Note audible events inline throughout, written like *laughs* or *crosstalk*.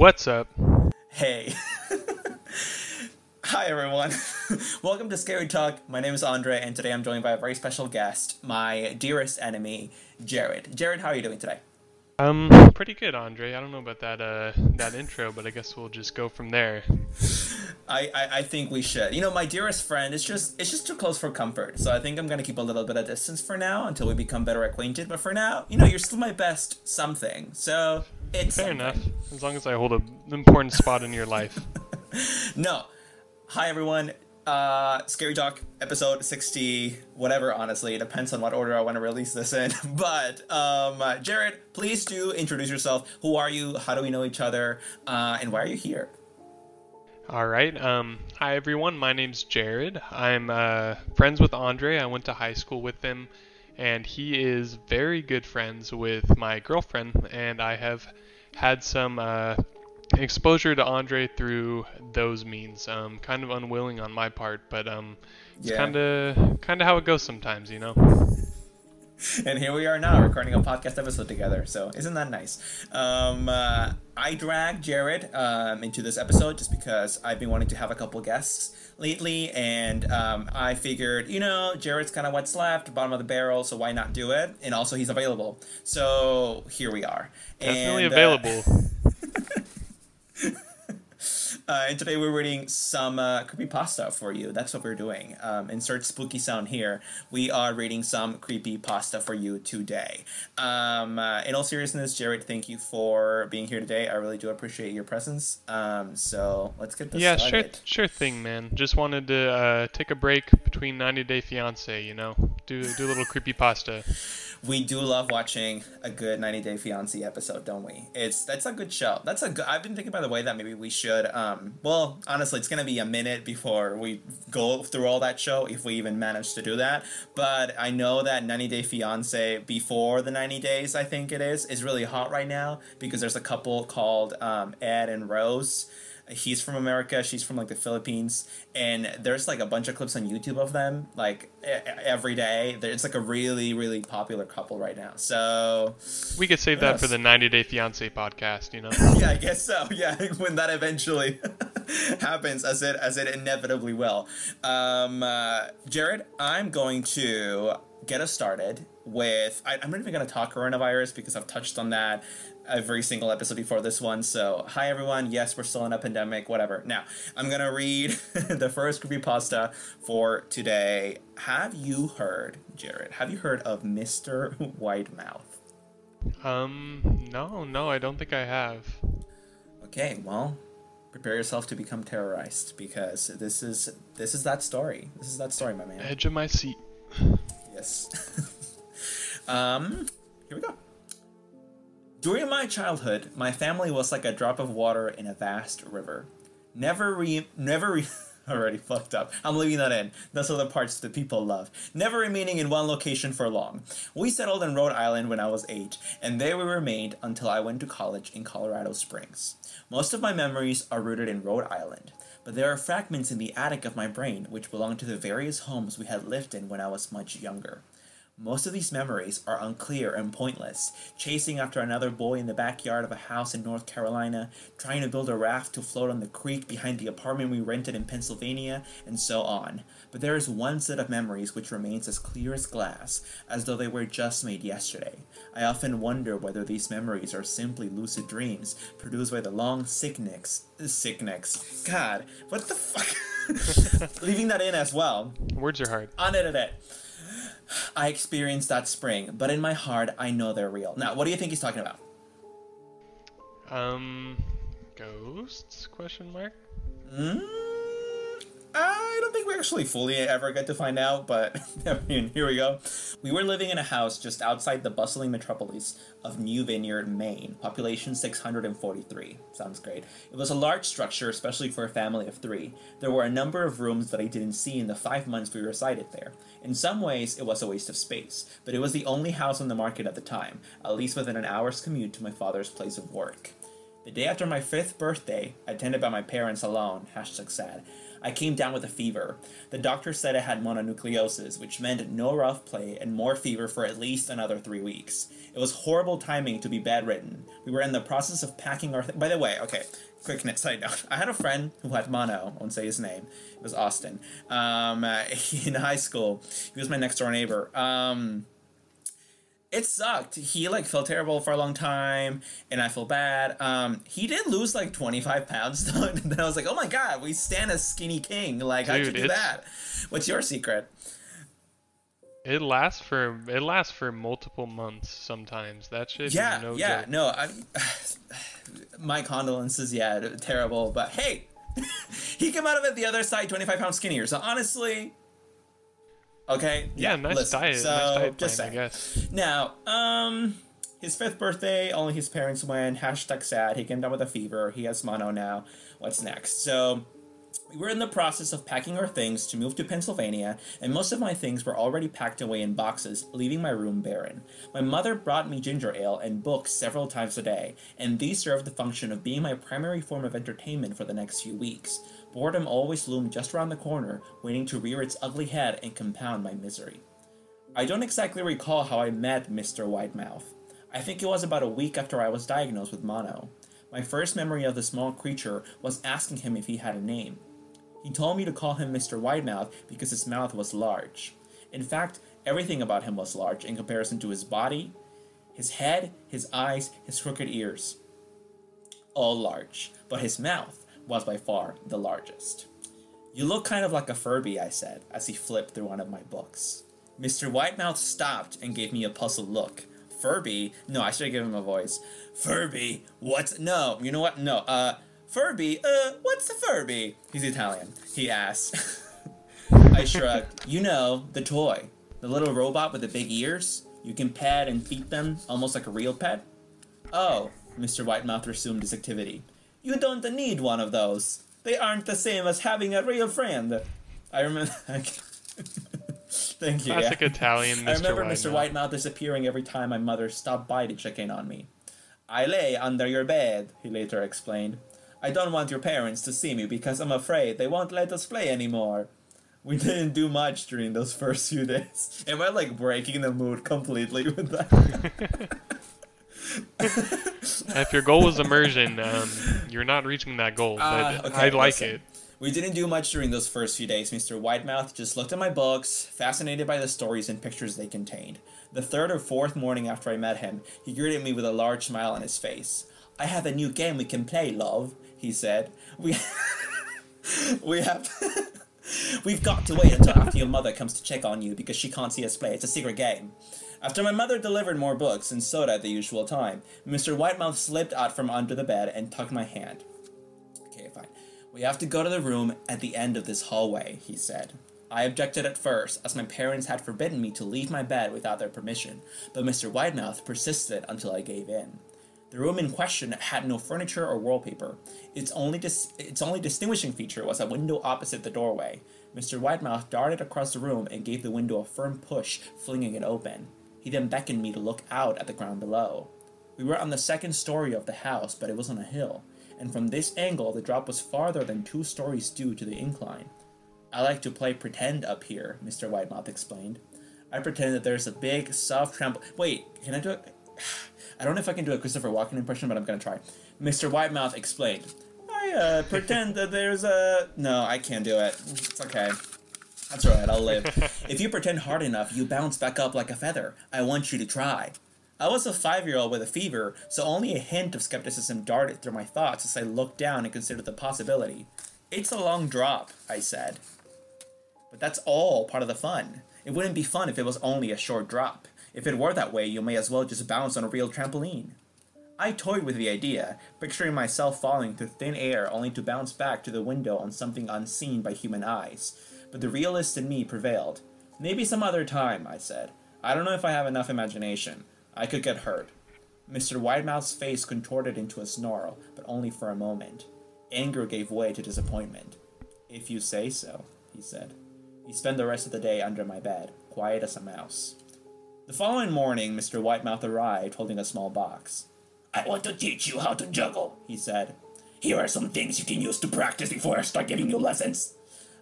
What's up? Hey. *laughs* Hi, everyone. *laughs* Welcome to Scary Talk. My name is Andre, and today I'm joined by a very special guest, my dearest enemy, Jared. Jared, how are you doing today? Um, pretty good, Andre. I don't know about that uh that intro, but I guess we'll just go from there. *laughs* I, I, I think we should. You know, my dearest friend, it's just it's just too close for comfort. So I think I'm gonna keep a little bit of distance for now until we become better acquainted. But for now, you know, you're still my best something. So it's Fair something. enough. As long as I hold an important spot in your life. *laughs* No. Hi everyone. Uh Scary Talk episode 60 whatever honestly. It depends on what order I want to release this in. *laughs* But um uh, Jared, please do introduce yourself. Who are you? How do we know each other? Uh and why are you here? All right. Um, hi everyone. My name's Jared. I'm uh, friends with Andre. I went to high school with him, and he is very good friends with my girlfriend. And I have had some uh, exposure to Andre through those means. Um, kind of unwilling on my part, but um, it's kind of kind of how it goes sometimes, you know. *laughs* and here we are now recording a podcast episode together. So isn't that nice? Um, uh, I dragged Jared um, into this episode just because I've been wanting to have a couple guests lately, and um, I figured, you know, Jared's kind of what's left, bottom of the barrel, so why not do it? And also, he's available. So here we are. Definitely And, uh, available. Uh, *laughs* and today we're reading some uh, creepypasta for you. That's what we're doing. Um, insert spooky sound here. We are reading some creepy pasta for you today. Um, uh, in all seriousness, Jared, thank you for being here today. I really do appreciate your presence. Um, so let's get this Yeah, sure, started. sure thing, man. Just wanted to uh, take a break between 90 Day Fiance, you know, do do a little creepy pasta. We do love watching a good 90 Day Fiance episode, don't we? It's that's a good show. That's a good. I've been thinking by the way that maybe we should. Um, well, honestly, it's gonna be a minute before we go through all that show if we even manage to do that. But I know that 90 Day Fiance before the 90 days, I think it is, is really hot right now because there's a couple called um, Ed and Rose he's from America, she's from like the Philippines, and there's like a bunch of clips on YouTube of them like every day. It's like a really really popular couple right now. So We could save that for the 90 Day Fiance podcast, you know. *laughs* yeah, I guess so. *laughs* Yeah, when that eventually *laughs* happens, as it as it inevitably will. Um, uh, Jared, I'm going to get us started with. I, I'm not even going to talk coronavirus because I've touched on that every single episode before this one. So, hi everyone. Yes, we're still in a pandemic. Whatever. Now, I'm gonna read *laughs* the first creepypasta for today. Have you heard, Jared? Have you heard of Mr. Widemouth? Um, no, no, I don't think I have. Okay, well, prepare yourself to become terrorized because this is this is that story. This is that story, my man. Edge of my seat. Yes. *laughs* um, here we go. During my childhood, my family was like a drop of water in a vast river. Never re never re *laughs* already fucked up. I'm leaving that in. Those are the parts that people love. Never remaining in one location for long. We settled in Rhode Island when I was eight, and there we remained until I went to college in Colorado Springs. Most of my memories are rooted in Rhode Island, but there are fragments in the attic of my brain which belong to the various homes we had lived in when I was much younger. Most of these memories are unclear and pointless, chasing after another boy in the backyard of a house in North Carolina, trying to build a raft to float on the creek behind the apartment we rented in Pennsylvania, and so on. But there is one set of memories which remains as clear as glass, as though they were just made yesterday. I often wonder whether these memories are simply lucid dreams produced by the long sickness. Sickness. God, what the fuck? *laughs* Leaving that in as well Words are hard. unedited. I experienced that spring, but in my heart, I know they're real. Now, what do you think he's talking about? Um, ghosts? Question mark. Mm, I don't think we actually fully ever get to find out, but *laughs* I mean, here we go. We were living in a house just outside the bustling metropolis of New Vineyard, Maine, population 643. Sounds great. It was a large structure, especially for a family of three. There were a number of rooms that I didn't see in the five months we resided there. In some ways, it was a waste of space, but it was the only house on the market at the time, at least within an hour's commute to my father's place of work. The day after my fifth birthday, attended by my parents alone, hashtag sad, I came down with a fever. The doctor said I had mononucleosis, which meant no rough play and more fever for at least another three weeks. It was horrible timing to be bedridden. We were in the process of packing our. Th- By the way, okay, quick side note. *laughs* I had a friend who had mono. I won't say his name. It was Austin. Um, *laughs* in high school, he was my next door neighbor. Um, it sucked. He like felt terrible for a long time, and I feel bad. Um, he did lose like twenty five pounds *laughs* though, and then I was like, oh my god, we stand a skinny king. Like, how'd you do that? What's your secret? It lasts for it lasts for multiple months sometimes. That shit yeah, no yeah, joke. no. I, *sighs* my condolences. Yeah, terrible. But hey, *laughs* he came out of it the other side, twenty five pounds skinnier. So honestly, okay. Yeah, nice listen, diet. So nice diet just plan, I guess. Now, um, his fifth birthday, only his parents went. Hashtag sad. He came down with a fever. He has mono now. What's next? So, we were in the process of packing our things to move to Pennsylvania, and most of my things were already packed away in boxes, leaving my room barren. My mother brought me ginger ale and books several times a day, and these served the function of being my primary form of entertainment for the next few weeks. Boredom always loomed just around the corner, waiting to rear its ugly head and compound my misery. I don't exactly recall how I met Mr. Widemouth. I think it was about a week after I was diagnosed with mono. My first memory of the small creature was asking him if he had a name. He told me to call him Mr. Widemouth because his mouth was large. In fact, everything about him was large in comparison to his body, his head, his eyes, his crooked ears. All large, but his mouth was by far the largest. You look kind of like a Furby, I said, as he flipped through one of my books. Mr. Widemouth stopped and gave me a puzzled look. Furby? No, I should have given him a voice. Furby? What's. No, you know what? No, uh, Furby? Uh, what's a Furby? He's Italian. He asked. *laughs* I shrugged. You know, the toy. The little robot with the big ears. You can pet and feed them almost like a real pet. Oh, Mr. Widemouth resumed his activity. You don't need one of those. They aren't the same as having a real friend. I remember. *laughs* Thank you. yeah. Classic Italian Mr. I remember Mr. Widemouth. Widemouth disappearing every time my mother stopped by to check in on me. I lay under your bed, he later explained. I don't want your parents to see me because I'm afraid they won't let us play anymore. We didn't do much during those first few days. Am I like breaking the mood completely with that? *laughs* if your goal was immersion, um, you're not reaching that goal. But Ah, okay, I like listen. it. We didn't do much during those first few days. Mr. Widemouth just looked at my books, fascinated by the stories and pictures they contained. The third or fourth morning after I met him, he greeted me with a large smile on his face. I have a new game we can play, love, he said. We *laughs* we have *laughs* We've got to wait until after your mother comes to check on you because she can't see us play. It's a secret game. After my mother delivered more books and soda at the usual time, Mr. Widemouth slipped out from under the bed and tucked my hand. Okay, fine. We have to go to the room at the end of this hallway, he said. I objected at first, as my parents had forbidden me to leave my bed without their permission, but Mr. Widemouth persisted until I gave in. The room in question had no furniture or wallpaper. Its only, dis- its only distinguishing feature was a window opposite the doorway. Mr. Widemouth darted across the room and gave the window a firm push, flinging it open. He then beckoned me to look out at the ground below. We were on the second story of the house, but it was on a hill, and from this angle the drop was farther than two stories due to the incline. I like to play pretend up here, Mr. Widemouth explained. I pretend that there's a big, soft trample. Wait, can I do it? *sighs* I don't know if I can do a Christopher Walken impression, but I'm gonna try. Mr. Widemouth explained. I uh, pretend that there's a. No, I can't do it. It's okay. That's alright, I'll live. *laughs* if you pretend hard enough, you bounce back up like a feather. I want you to try. I was a five year old with a fever, so only a hint of skepticism darted through my thoughts as I looked down and considered the possibility. It's a long drop, I said. But that's all part of the fun. It wouldn't be fun if it was only a short drop. If it were that way, you may as well just bounce on a real trampoline. I toyed with the idea, picturing myself falling through thin air only to bounce back to the window on something unseen by human eyes. But the realist in me prevailed. Maybe some other time, I said. I don't know if I have enough imagination. I could get hurt. Mr. Widemouth's face contorted into a snarl, but only for a moment. Anger gave way to disappointment. If you say so, he said. He spent the rest of the day under my bed, quiet as a mouse. The following morning, Mr. Widemouth arrived holding a small box. I want to teach you how to juggle, he said. Here are some things you can use to practice before I start giving you lessons.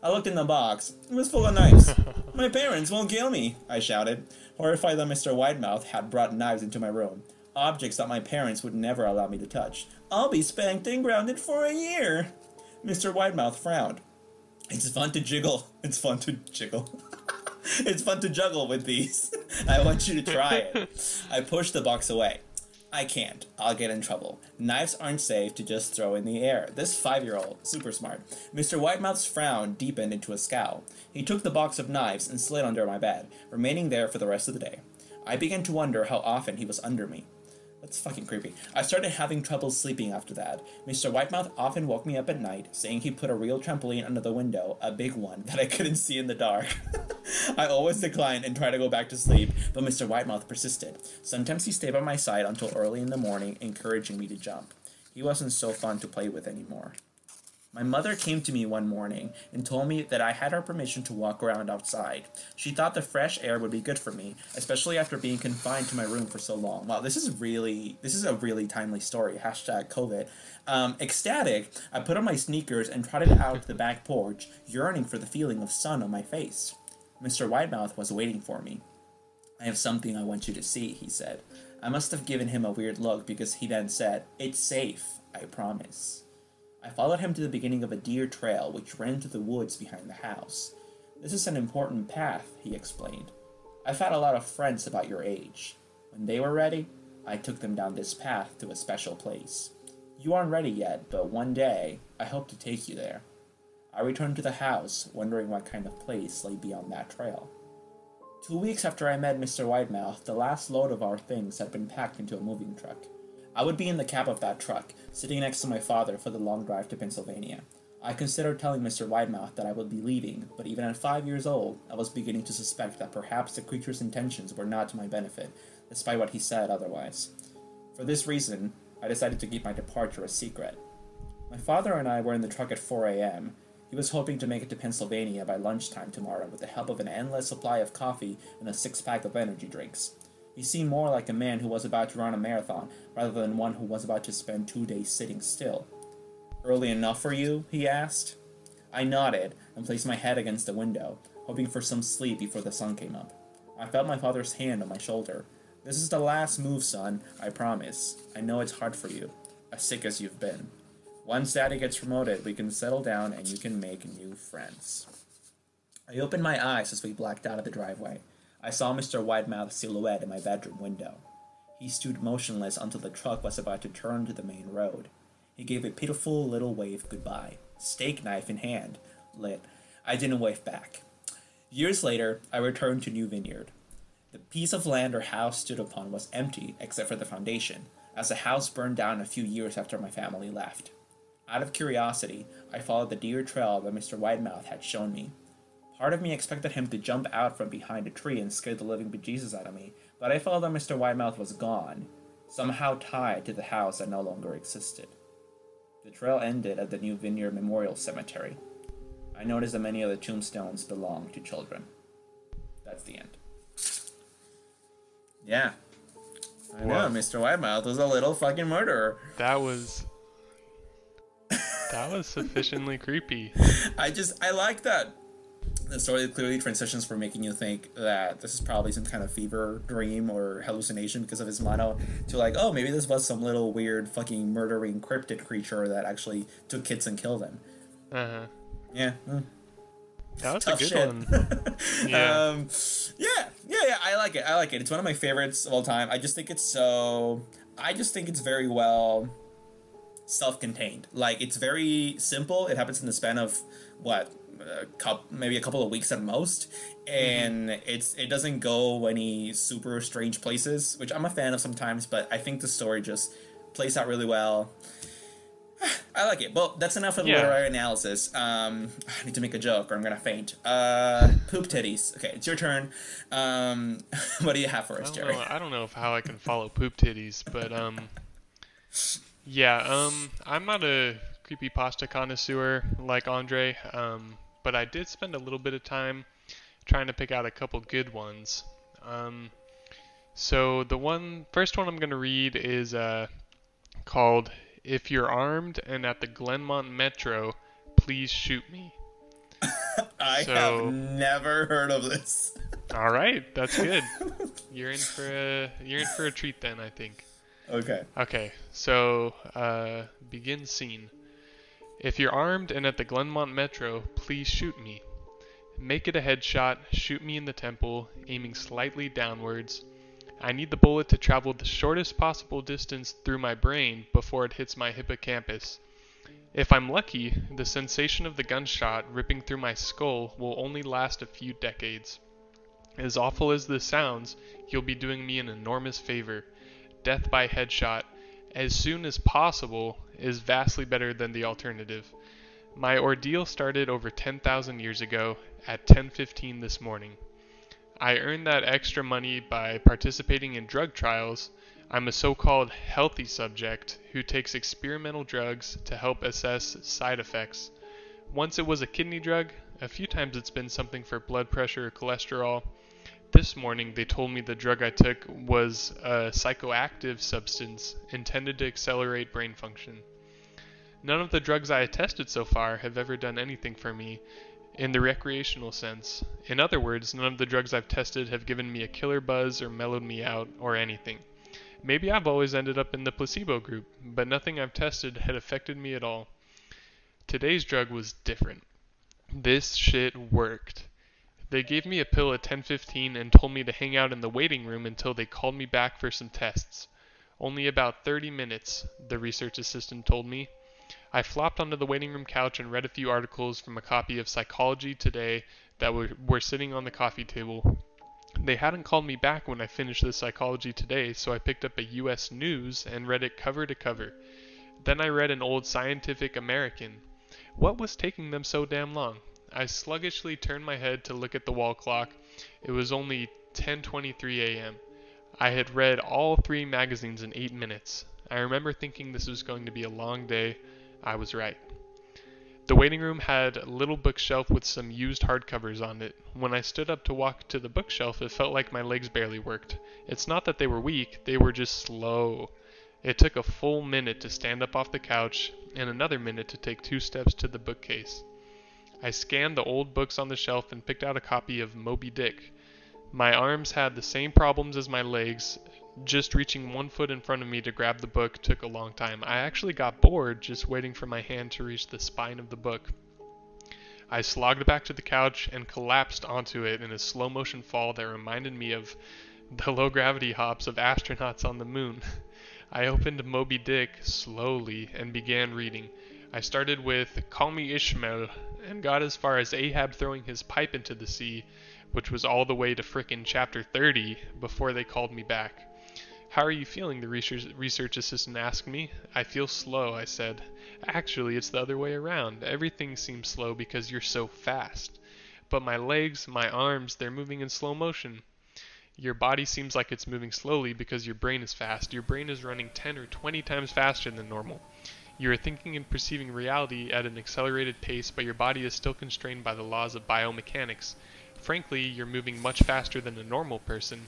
I looked in the box. It was full of knives. *laughs* my parents won't kill me, I shouted, horrified that Mr. Widemouth had brought knives into my room. Objects that my parents would never allow me to touch. I'll be spanked and grounded for a year. Mr. Widemouth frowned. It's fun to jiggle. It's fun to jiggle. *laughs* it's fun to juggle with these. *laughs* I want you to try it. *laughs* I pushed the box away. I can't. I'll get in trouble. Knives aren't safe to just throw in the air. This five year old, super smart. Mr. Widemouth's frown deepened into a scowl. He took the box of knives and slid under my bed, remaining there for the rest of the day. I began to wonder how often he was under me. That's fucking creepy. I started having trouble sleeping after that. Mr. Widemouth often woke me up at night, saying he put a real trampoline under the window, a big one, that I couldn't see in the dark. *laughs* I always declined and tried to go back to sleep, but Mr. Widemouth persisted. Sometimes he stayed by my side until early in the morning, encouraging me to jump. He wasn't so fun to play with anymore. My mother came to me one morning and told me that I had her permission to walk around outside. She thought the fresh air would be good for me, especially after being confined to my room for so long. Wow, this is really this is a really timely story. Hashtag COVID. Um, ecstatic, I put on my sneakers and trotted out to the back porch, yearning for the feeling of sun on my face. Mr. Widemouth was waiting for me. I have something I want you to see, he said. I must have given him a weird look because he then said, It's safe, I promise. I followed him to the beginning of a deer trail which ran through the woods behind the house. This is an important path, he explained. I've had a lot of friends about your age. When they were ready, I took them down this path to a special place. You aren't ready yet, but one day I hope to take you there. I returned to the house, wondering what kind of place lay beyond that trail. Two weeks after I met Mr. Widemouth, the last load of our things had been packed into a moving truck. I would be in the cab of that truck, sitting next to my father for the long drive to Pennsylvania. I considered telling Mr. Widemouth that I would be leaving, but even at five years old, I was beginning to suspect that perhaps the creature's intentions were not to my benefit, despite what he said otherwise. For this reason, I decided to keep my departure a secret. My father and I were in the truck at 4 a.m. He was hoping to make it to Pennsylvania by lunchtime tomorrow with the help of an endless supply of coffee and a six pack of energy drinks. He seemed more like a man who was about to run a marathon rather than one who was about to spend two days sitting still. Early enough for you? he asked. I nodded and placed my head against the window, hoping for some sleep before the sun came up. I felt my father's hand on my shoulder. This is the last move, son, I promise. I know it's hard for you, as sick as you've been. Once daddy gets promoted, we can settle down and you can make new friends. I opened my eyes as we blacked out of the driveway. I saw Mr. Widemouth's silhouette in my bedroom window. He stood motionless until the truck was about to turn to the main road. He gave a pitiful little wave goodbye, steak knife in hand, lit. I didn't wave back. Years later, I returned to New Vineyard. The piece of land our house stood upon was empty except for the foundation, as the house burned down a few years after my family left. Out of curiosity, I followed the deer trail that Mr. Widemouth had shown me. Part of me expected him to jump out from behind a tree and scare the living bejesus out of me, but I felt that Mr. Widemouth was gone, somehow tied to the house that no longer existed. The trail ended at the New Vineyard Memorial Cemetery. I noticed that many of the tombstones belonged to children. That's the end. Yeah. I know. Mr. Widemouth was a little fucking murderer. That was that was sufficiently creepy. *laughs* I just I like that the story clearly transitions from making you think that this is probably some kind of fever dream or hallucination because of his mono to like, oh, maybe this was some little weird fucking murdering cryptid creature that actually took kids and killed them. Uh-huh. Yeah. mm, That was Tough a good shit. one. *laughs* Yeah. um, yeah, yeah, yeah. I like it. I like it. It's one of my favorites of all time. I just think it's so. I just think it's very well self-contained. Like it's very simple. It happens in the span of what, a couple, maybe a couple of weeks at most, and it's it doesn't go any super strange places, which I'm a fan of sometimes. But I think the story just plays out really well. *sighs* I like it. Well, that's enough for the Yeah. literary analysis. Um, *sighs* I need to make a joke or I'm gonna faint. Uh, poop titties. Okay, it's your turn. Um, *laughs* what do you have for us, don't Jerry? know. I don't know if how I can follow poop titties, but um, yeah. Um, I'm not a creepy pasta connoisseur like Andre. Um, but I did spend a little bit of time trying to pick out a couple good ones. Um, so the one first one I'm gonna read is uh, called If You're Armed and at the Glenmont Metro, Please Shoot Me. *laughs* I So- have never heard of this. *laughs* All right, that's good. *laughs* You're in for a you're in for a treat then, I think. Okay. Okay, so uh, begin scene. If you're armed and at the Glenmont Metro, please shoot me. Make it a headshot, shoot me in the temple, aiming slightly downwards. I need the bullet to travel the shortest possible distance through my brain before it hits my hippocampus. If I'm lucky, the sensation of the gunshot ripping through my skull will only last a few decades. As awful as this sounds, you'll be doing me an enormous favor. Death by headshot, as soon as possible, is vastly better than the alternative. My ordeal started over 10,000 years ago at 10:15 this morning. I earned that extra money by participating in drug trials. I'm a so-called healthy subject who takes experimental drugs to help assess side effects. Once it was a kidney drug, a few times it's been something for blood pressure or cholesterol. This morning they told me the drug I took was a psychoactive substance intended to accelerate brain function. None of the drugs I have tested so far have ever done anything for me in the recreational sense. In other words, none of the drugs I've tested have given me a killer buzz or mellowed me out or anything. Maybe I've always ended up in the placebo group, but nothing I've tested had affected me at all. Today's drug was different. This shit worked. They gave me a pill at 10:15 and told me to hang out in the waiting room until they called me back for some tests. Only about 30 minutes, the research assistant told me. I flopped onto the waiting room couch and read a few articles from a copy of Psychology Today that were, were sitting on the coffee table. They hadn't called me back when I finished the Psychology Today, so I picked up a US News and read it cover to cover. Then I read an old Scientific American. What was taking them so damn long? I sluggishly turned my head to look at the wall clock. It was only 10:23 a.m. I had read all three magazines in 8 minutes. I remember thinking this was going to be a long day. I was right. The waiting room had a little bookshelf with some used hardcovers on it. When I stood up to walk to the bookshelf, it felt like my legs barely worked. It's not that they were weak, they were just slow. It took a full minute to stand up off the couch and another minute to take two steps to the bookcase. I scanned the old books on the shelf and picked out a copy of Moby Dick. My arms had the same problems as my legs. Just reaching one foot in front of me to grab the book took a long time. I actually got bored just waiting for my hand to reach the spine of the book. I slogged back to the couch and collapsed onto it in a slow motion fall that reminded me of the low gravity hops of astronauts on the moon. I opened Moby Dick slowly and began reading. I started with Call Me Ishmael and got as far as Ahab throwing his pipe into the sea, which was all the way to frickin' chapter 30 before they called me back. How are you feeling? The research, assistant asked me. I feel slow, I said. Actually, it's the other way around. Everything seems slow because you're so fast. But my legs, my arms, they're moving in slow motion. Your body seems like it's moving slowly because your brain is fast. Your brain is running 10 or 20 times faster than normal. You are thinking and perceiving reality at an accelerated pace, but your body is still constrained by the laws of biomechanics. Frankly, you're moving much faster than a normal person.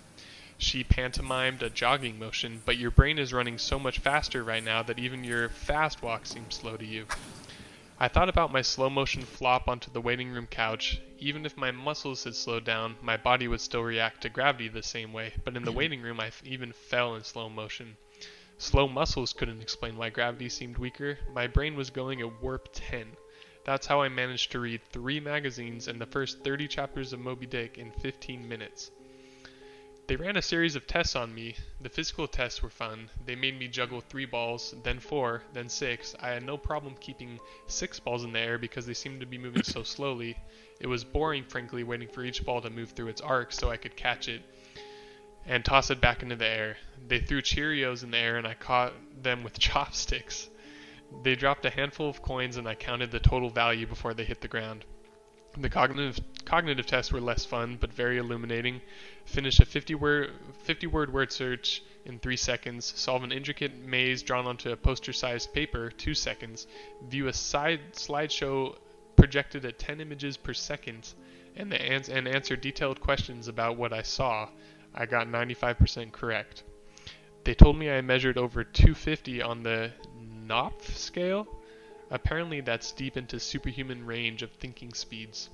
She pantomimed a jogging motion, but your brain is running so much faster right now that even your fast walk seems slow to you. I thought about my slow motion flop onto the waiting room couch. Even if my muscles had slowed down, my body would still react to gravity the same way, but in the *laughs* waiting room I f- even fell in slow motion. Slow muscles couldn't explain why gravity seemed weaker. My brain was going at warp 10. That's how I managed to read three magazines and the first 30 chapters of Moby Dick in 15 minutes. They ran a series of tests on me. The physical tests were fun. They made me juggle three balls, then four, then six. I had no problem keeping six balls in the air because they seemed to be moving so slowly. It was boring, frankly, waiting for each ball to move through its arc so I could catch it and toss it back into the air. They threw Cheerios in the air and I caught them with *laughs* chopsticks. They dropped a handful of coins and I counted the total value before they hit the ground. The cognitive cognitive tests were less fun but very illuminating. Finish a 50 word 50 word word search in 3 seconds, solve an intricate maze drawn onto a poster-sized paper 2 seconds, view a side slideshow projected at 10 images per second and the ans- and answer detailed questions about what I saw. I got 95% correct. They told me I measured over 250 on the Knopf scale. Apparently, that's deep into superhuman range of thinking speeds.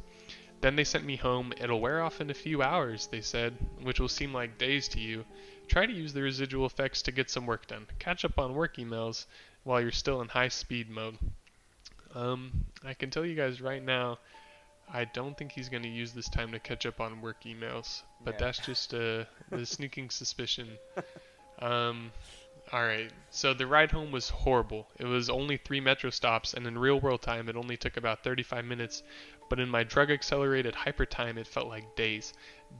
Then they sent me home. It'll wear off in a few hours, they said, which will seem like days to you. Try to use the residual effects to get some work done. Catch up on work emails while you're still in high speed mode. Um, I can tell you guys right now, I don't think he's going to use this time to catch up on work emails, but Yeah. that's just a, the *laughs* sneaking suspicion. Um, all right. So the ride home was horrible. It was only three metro stops, and in real world time, it only took about 35 minutes. But in my drug accelerated hyper time, it felt like days.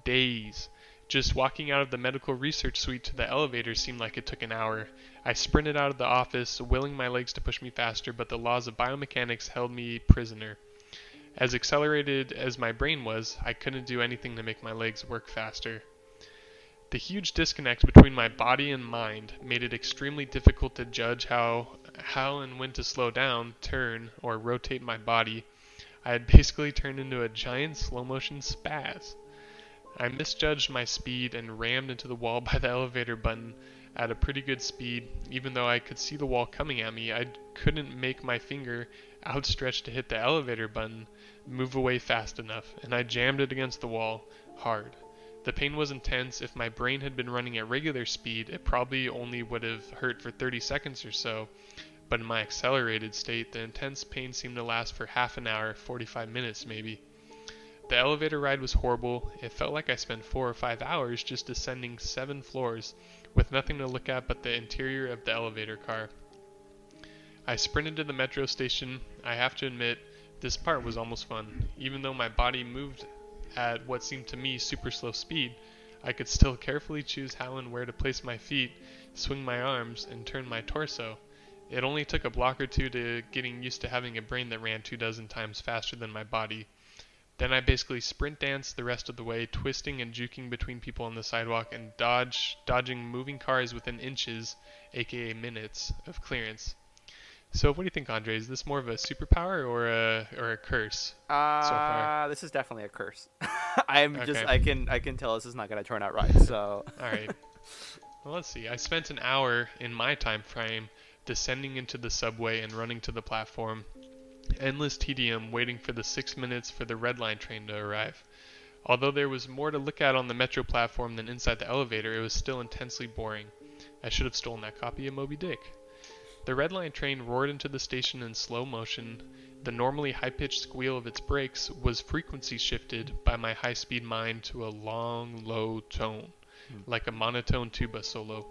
Days. Just walking out of the medical research suite to the elevator seemed like it took an hour. I sprinted out of the office, willing my legs to push me faster, but the laws of biomechanics held me prisoner. As accelerated as my brain was, I couldn't do anything to make my legs work faster. The huge disconnect between my body and mind made it extremely difficult to judge how how and when to slow down, turn, or rotate my body. I had basically turned into a giant slow motion spaz. I misjudged my speed and rammed into the wall *laughs* by the elevator button at a pretty good speed. Even though I could see the wall coming at me, I couldn't make my finger outstretched to hit the elevator button move away fast enough, and I jammed it against the wall hard. The pain was intense. If my brain had been running at regular speed, it probably only would have hurt for 30 seconds or so. But in my accelerated state, the intense pain seemed to last for half an hour, 45 minutes maybe. The elevator ride was horrible. It felt like I spent four or five hours just descending seven floors with nothing to look at but the interior of the elevator car. I sprinted to the metro station. I have to admit, this part was almost fun. Even though my body moved at what seemed to me super slow speed, I could still carefully choose how and where to place my feet, swing my arms, and turn my torso. It only took a block or two to getting used to having a brain that ran two dozen times faster than my body. Then I basically sprint danced the rest of the way, twisting and juking between people on the sidewalk and dodge dodging moving cars within inches, aka minutes, of clearance. So what do you think, Andre? Is this more of a superpower or a or a curse? Uh, far. this is definitely a curse. *laughs* I'm just I can I can tell this is not gonna turn out right. *laughs* So All right. *laughs* Well, let's see. I spent an hour in my time frame descending into the subway and running to the platform. Endless tedium waiting for the six minutes for the red line train to arrive. Although there was more to look at on the metro platform than inside the elevator, it was still intensely boring. I should have stolen that copy of Moby Dick. The red line train roared into the station in slow motion. The normally high pitched squeal of its brakes was frequency shifted by my high speed mind to a long, low tone, hmm. like a monotone tuba solo.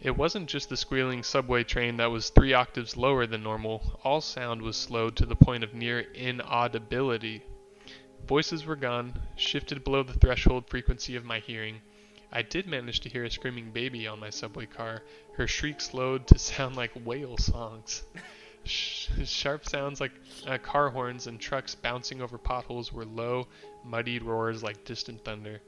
It wasn't just the squealing subway train that was three octaves lower than normal, all sound was slowed to the point of near inaudibility. Voices were gone, shifted below the threshold frequency of my hearing. I did manage to hear a screaming baby on my subway car, her shrieks slowed to sound like whale songs. Sharp sounds like uh, car horns and trucks bouncing over potholes were low, muddied roars like distant thunder.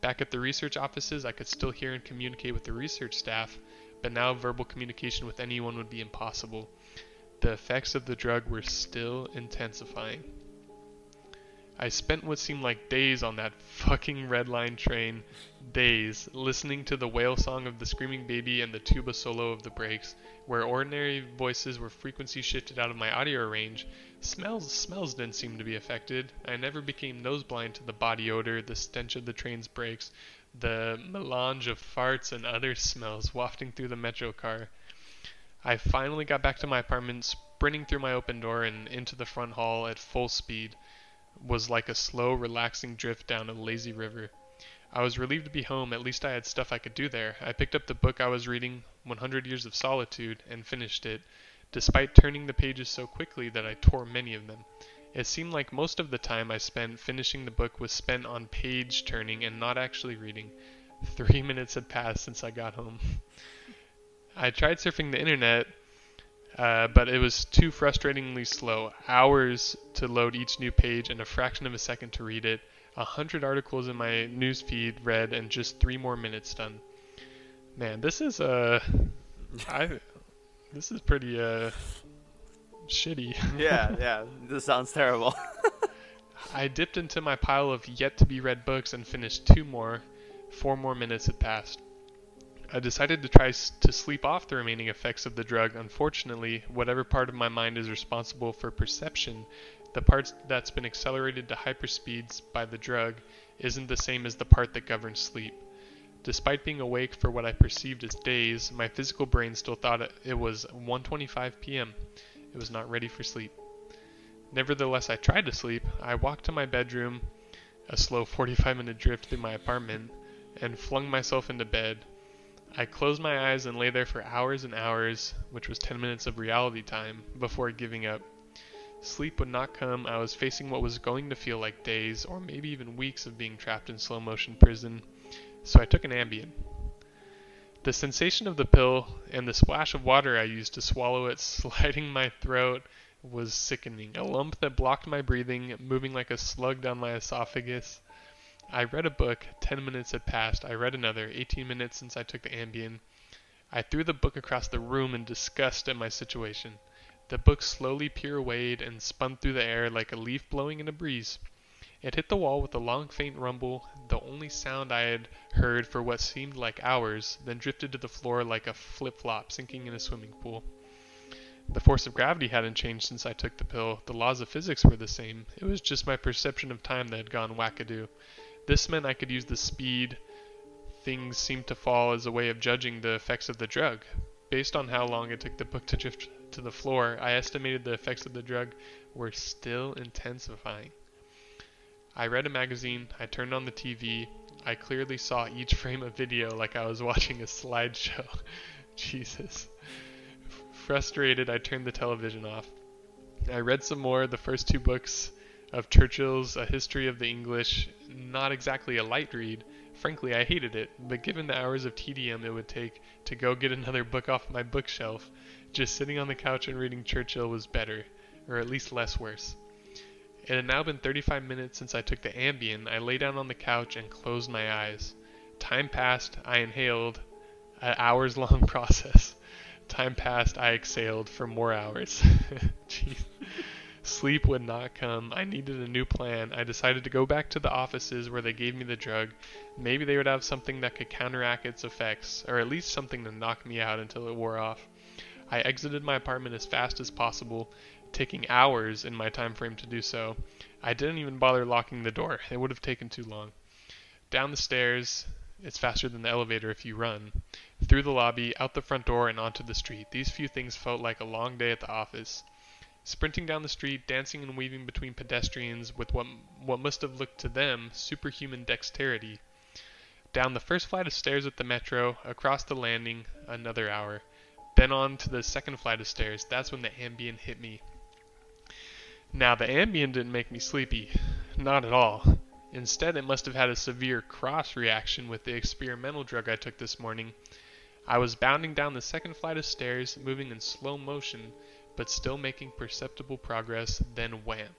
Back at the research offices, I could still hear and communicate with the research staff, but now verbal communication with anyone would be impossible. The effects of the drug were still intensifying. I spent what seemed like days on that fucking red line train. Days, listening to the whale song of the screaming baby and the tuba solo of the brakes, where ordinary voices were frequency shifted out of my audio range. Smells smells didn't seem to be affected. I never became nose blind to the body odor, the stench of the train's brakes, the melange of farts and other smells wafting through the metro car. I finally got back to my apartment, sprinting through my open door and into the front hall at full speed was like a slow, relaxing drift down a lazy river. I was relieved to be home, at least I had stuff I could do there. I picked up the book I was reading, 100 Years of Solitude, and finished it, despite turning the pages so quickly that I tore many of them. It seemed like most of the time I spent finishing the book was spent on page turning and not actually reading. Three *laughs* minutes had passed since I got home. *laughs* I tried surfing the internet, uh, but it was too frustratingly slow. Hours to load each new page and a fraction of a second to read it. A hundred articles in my news feed read and just three more minutes done. Man, this is uh, I, this is pretty uh, shitty. *laughs* yeah, yeah, this sounds terrible. *laughs* I dipped into my pile of yet to be read books and finished two more. Four more minutes had passed. I decided to try to sleep off the remaining effects of the drug. Unfortunately, whatever part of my mind is responsible for perception, the part that's been accelerated to hyperspeeds by the drug, isn't the same as the part that governs sleep. Despite being awake for what I perceived as days, my physical brain still thought it was 1:25 p.m. It was not ready for sleep. Nevertheless, I tried to sleep. I walked to my bedroom, a slow 45 minute drift through my apartment, and flung myself into bed. I closed my eyes and lay there for hours and hours, which was 10 minutes of reality time, before giving up. Sleep would not come. I was facing what was going to feel like days, or maybe even weeks of being trapped in slow motion prison, so I took an Ambien. The sensation of the pill and the splash of water I used to swallow it *laughs* sliding my throat was sickening. A lump that blocked my breathing, moving like a slug down my esophagus. I read a book. Ten minutes had passed. I read another. Eighteen minutes since I took the Ambien. I threw the book across the room in disgust at my situation. The book slowly pirouetted and spun through the air like a leaf blowing in a breeze. It hit the wall with a long faint rumble, the only sound I had heard for what seemed like hours, then drifted to the floor like a flip-flop sinking in a swimming pool. The force of gravity hadn't changed since I took the pill. The laws of physics were the same. It was just my perception of time that had gone wackadoo. This meant I could use the speed things seemed to fall as a way of judging the effects of the drug. Based on how long it took the book to drift to the floor, I estimated the effects of the drug were still intensifying. I read a magazine, I turned on the TV, I clearly saw each frame of video like I was watching a slideshow. *laughs* Jesus. Frustrated, I turned the television off. I read some more, the first two books of Churchill's A History of the English, not exactly a light read. Frankly, I hated it, but given the hours of tedium it would take to go get another book off my bookshelf, just sitting on the couch and reading Churchill was better, or at least less worse. It had now been 35 minutes since I took the Ambien. I lay down on the couch and closed my eyes. Time passed, I inhaled, an hours long *laughs* process. Time passed, I exhaled for more hours. *laughs* Jeez. Sleep would not come. I needed a new plan. I decided to go back to the offices where they gave me the drug. Maybe they would have something that could counteract its effects, or at least something to knock me out until it wore off. I exited my apartment as fast as possible, taking hours in my time frame to do so. I didn't even bother locking the door. It would have taken too long. Down the stairs, it's faster than the elevator if you run. Through the lobby, out the front door, and onto the street. These few things felt like a long day at the office. Sprinting down the street, dancing and weaving between pedestrians with what, what must have looked to them superhuman dexterity. Down the first flight of stairs at the metro, across the landing, another hour. Then on to the second flight of stairs. That's when the Ambien hit me. Now, the Ambien didn't make me sleepy. Not at all. Instead, it must have had a severe cross reaction with the experimental drug I took this morning. I was bounding down the second flight of stairs, moving in slow motion, but still making perceptible progress, then wham!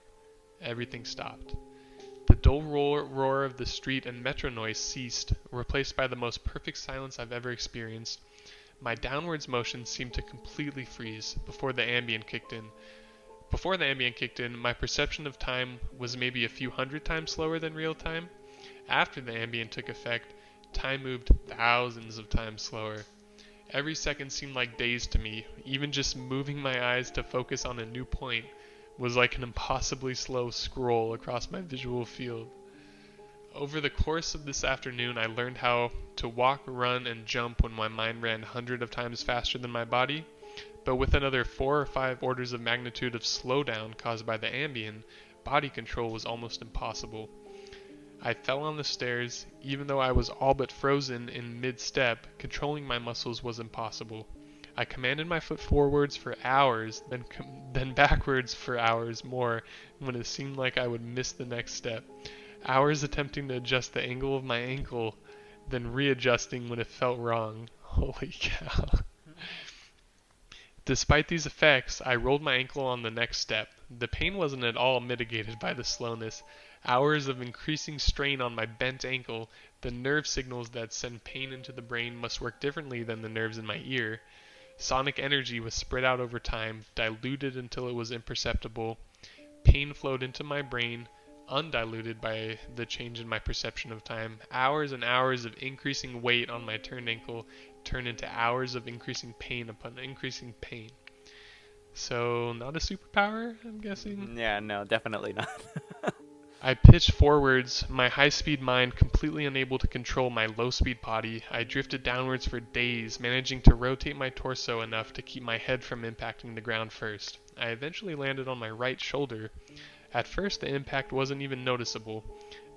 Everything stopped. The dull roar, roar of the street and metro noise ceased, replaced by the most perfect silence I've ever experienced. My downwards motion seemed to completely freeze before the Ambien kicked in. Before the Ambien kicked in, my perception of time was maybe a few hundred times slower than real time. After the Ambien took effect, time moved thousands of times slower. Every second seemed like days to me. Even just moving my eyes to focus on a new point was like an impossibly slow scroll across my visual field. Over the course of this afternoon, I learned how to walk, run, and jump when my mind ran hundreds of times faster than my body but with another four or five orders of magnitude of slowdown caused by the Ambien, body control was almost impossible. I fell on the stairs, even though I was all but frozen in mid-step, controlling my muscles was impossible. I commanded my foot forwards for hours, then then *laughs* backwards for hours more when it seemed like I would miss the next step. Hours attempting to adjust the angle of my ankle, then readjusting when it felt wrong. *laughs* Holy cow. Despite these effects, I rolled my ankle on the next step. The pain wasn't at all mitigated by the slowness. Hours of increasing strain on my bent ankle, the nerve signals that send pain into the brain must work differently than the nerves in my ear. Sonic energy was spread out over time, diluted until it was imperceptible. Pain flowed into my brain, undiluted by the change in my perception of time. Hours and hours of increasing weight on my turned ankle turn into hours of increasing pain upon increasing pain. So, not a superpower, I'm guessing? Yeah, no, definitely not. *laughs* I pitched forwards, my high speed mind completely unable to control my low speed body. I drifted downwards for days, managing to rotate my torso enough to keep my head from impacting the ground first. I eventually landed on my right shoulder. At first, the impact wasn't even noticeable.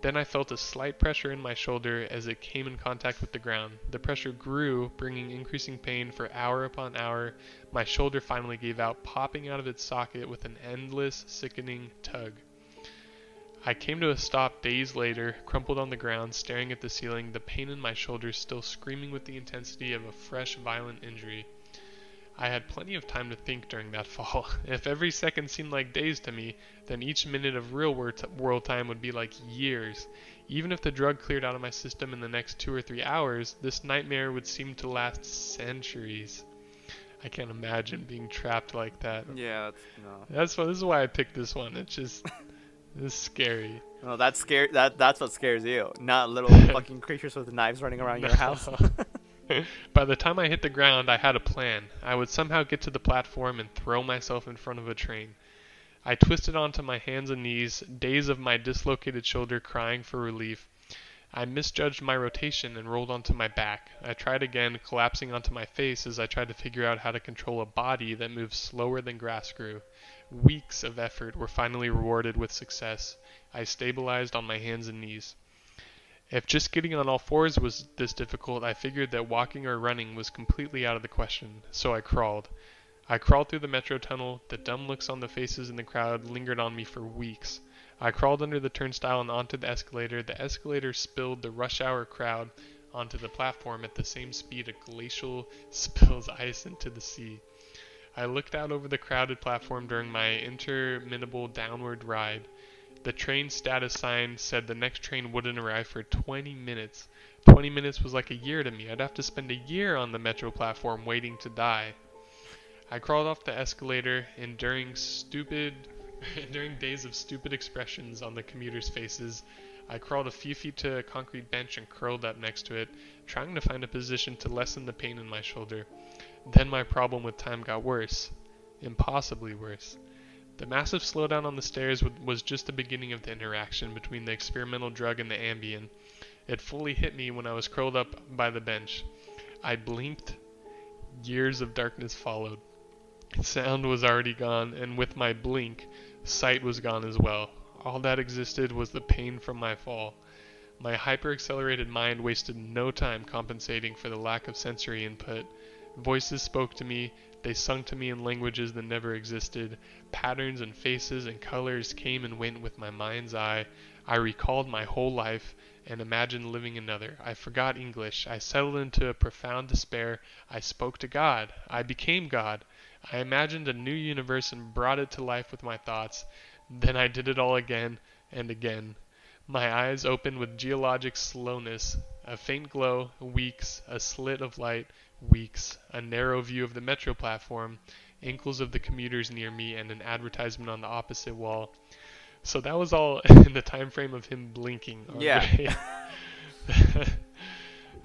Then I felt a slight pressure in my shoulder as it came in contact with the ground. The pressure grew, bringing increasing pain for hour upon hour. My shoulder finally gave out, popping out of its socket with an endless, sickening tug. I came to a stop days later, crumpled on the ground, staring at the ceiling, the pain in my shoulder still screaming with the intensity of a fresh, violent injury. I had plenty of time to think during that *laughs* fall. If every second seemed like days to me, then each minute of real world time would be like years. Even if the drug cleared out of my system in the next two or three hours, this nightmare would seem to last centuries. I can't imagine being trapped like that. Yeah, that's, no. That's why, this is why I picked this one. It's just *laughs* it's scary. No, that's scary. That that's what scares you, not little *laughs* fucking creatures with knives running around your house. *laughs* By the time I hit the ground, I had a plan. I would somehow get to the platform and throw myself in front of a train. I twisted onto my hands and knees, days of my dislocated shoulder crying for relief. I misjudged my rotation and rolled onto my back. I tried again, collapsing onto my face as I tried to figure out how to control a body that moves slower than grass grew. Weeks of effort were finally rewarded with success. I stabilized on my hands and knees. If just getting on all fours was this difficult, I figured that walking or running was completely out of the question, so I crawled. I crawled through the metro tunnel. The dumb looks on the faces in the crowd lingered on me for weeks. I crawled under the turnstile and onto the escalator. The escalator spilled the rush hour crowd onto the platform at the same speed a glacial *laughs* spills ice into the sea. I looked out over the crowded platform during my interminable downward ride. The train status sign said the next train wouldn't arrive for 20 minutes. 20 minutes was like a year to me. I'd have to spend a year on the metro platform waiting to die. I crawled off the escalator, enduring stupid, *laughs* during days of stupid expressions on the commuters' faces. I crawled a few feet to a concrete bench and curled up next to it, trying to find a position to lessen the pain in my shoulder. Then my problem with time got worse. Impossibly worse. The massive slowdown on the stairs was just the beginning of the interaction between the experimental drug and the Ambien. It fully hit me when I was curled up by the bench. I blinked. Years of darkness followed. Sound was already gone, and with my blink, sight was gone as well. All that existed was the pain from my fall. My hyper-accelerated mind wasted no time compensating for the lack of sensory input. Voices spoke to me, they sung to me in languages that never existed. Patterns and faces and colors came and went with my mind's eye. I recalled my whole life and imagined living another. I forgot English. I settled into a profound despair. I spoke to God. I became God. I imagined a new universe and brought it to life with my thoughts. Then I did it all again and again. My eyes opened with geologic slowness. A faint glow, weeks, a slit of light, weeks, a narrow view of the metro platform, ankles of the commuters near me, and an advertisement on the opposite wall. So that was all *laughs* in the time frame of him blinking. Yeah. *laughs*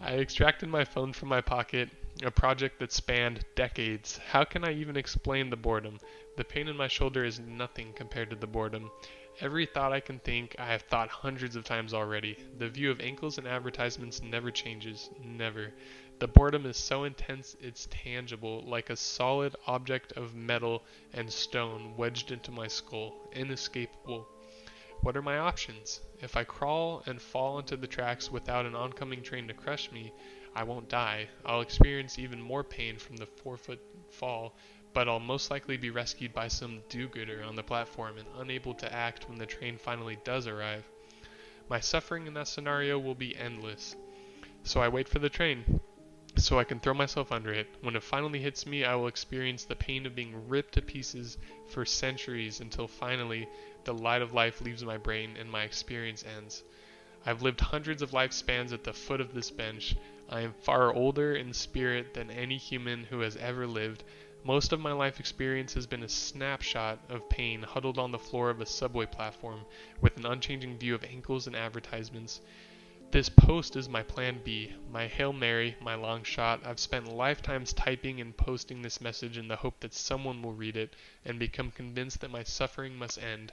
I extracted my phone from my pocket, a project that spanned decades. How can I even explain the boredom? The pain in my shoulder is nothing compared to the boredom. Every thought I can think, I have thought hundreds of times already. The view of ankles and advertisements never changes. Never. The boredom is so intense it's tangible, like a solid object of metal and stone wedged into my skull, inescapable. What are my options? If I crawl and fall into the tracks without an oncoming train to crush me, I won't die. I'll experience even more pain from the four foot fall, but I'll most likely be rescued by some do gooder on the platform and unable to act when the train finally does arrive. My suffering in that scenario will be endless. So I wait for the train so I can throw myself under it. When it finally hits me, I will experience the pain of being ripped to pieces for centuries until finally the light of life leaves my brain and my experience ends. I've lived hundreds of lifespans at the foot of this bench. I am far older in spirit than any human who has ever lived. Most of my life experience has been a snapshot of pain huddled on the floor of a subway platform with an unchanging view of ankles and advertisements. This post is my plan B, my Hail Mary, my long shot. I've spent lifetimes typing and posting this message in the hope that someone will read it and become convinced that my suffering must end.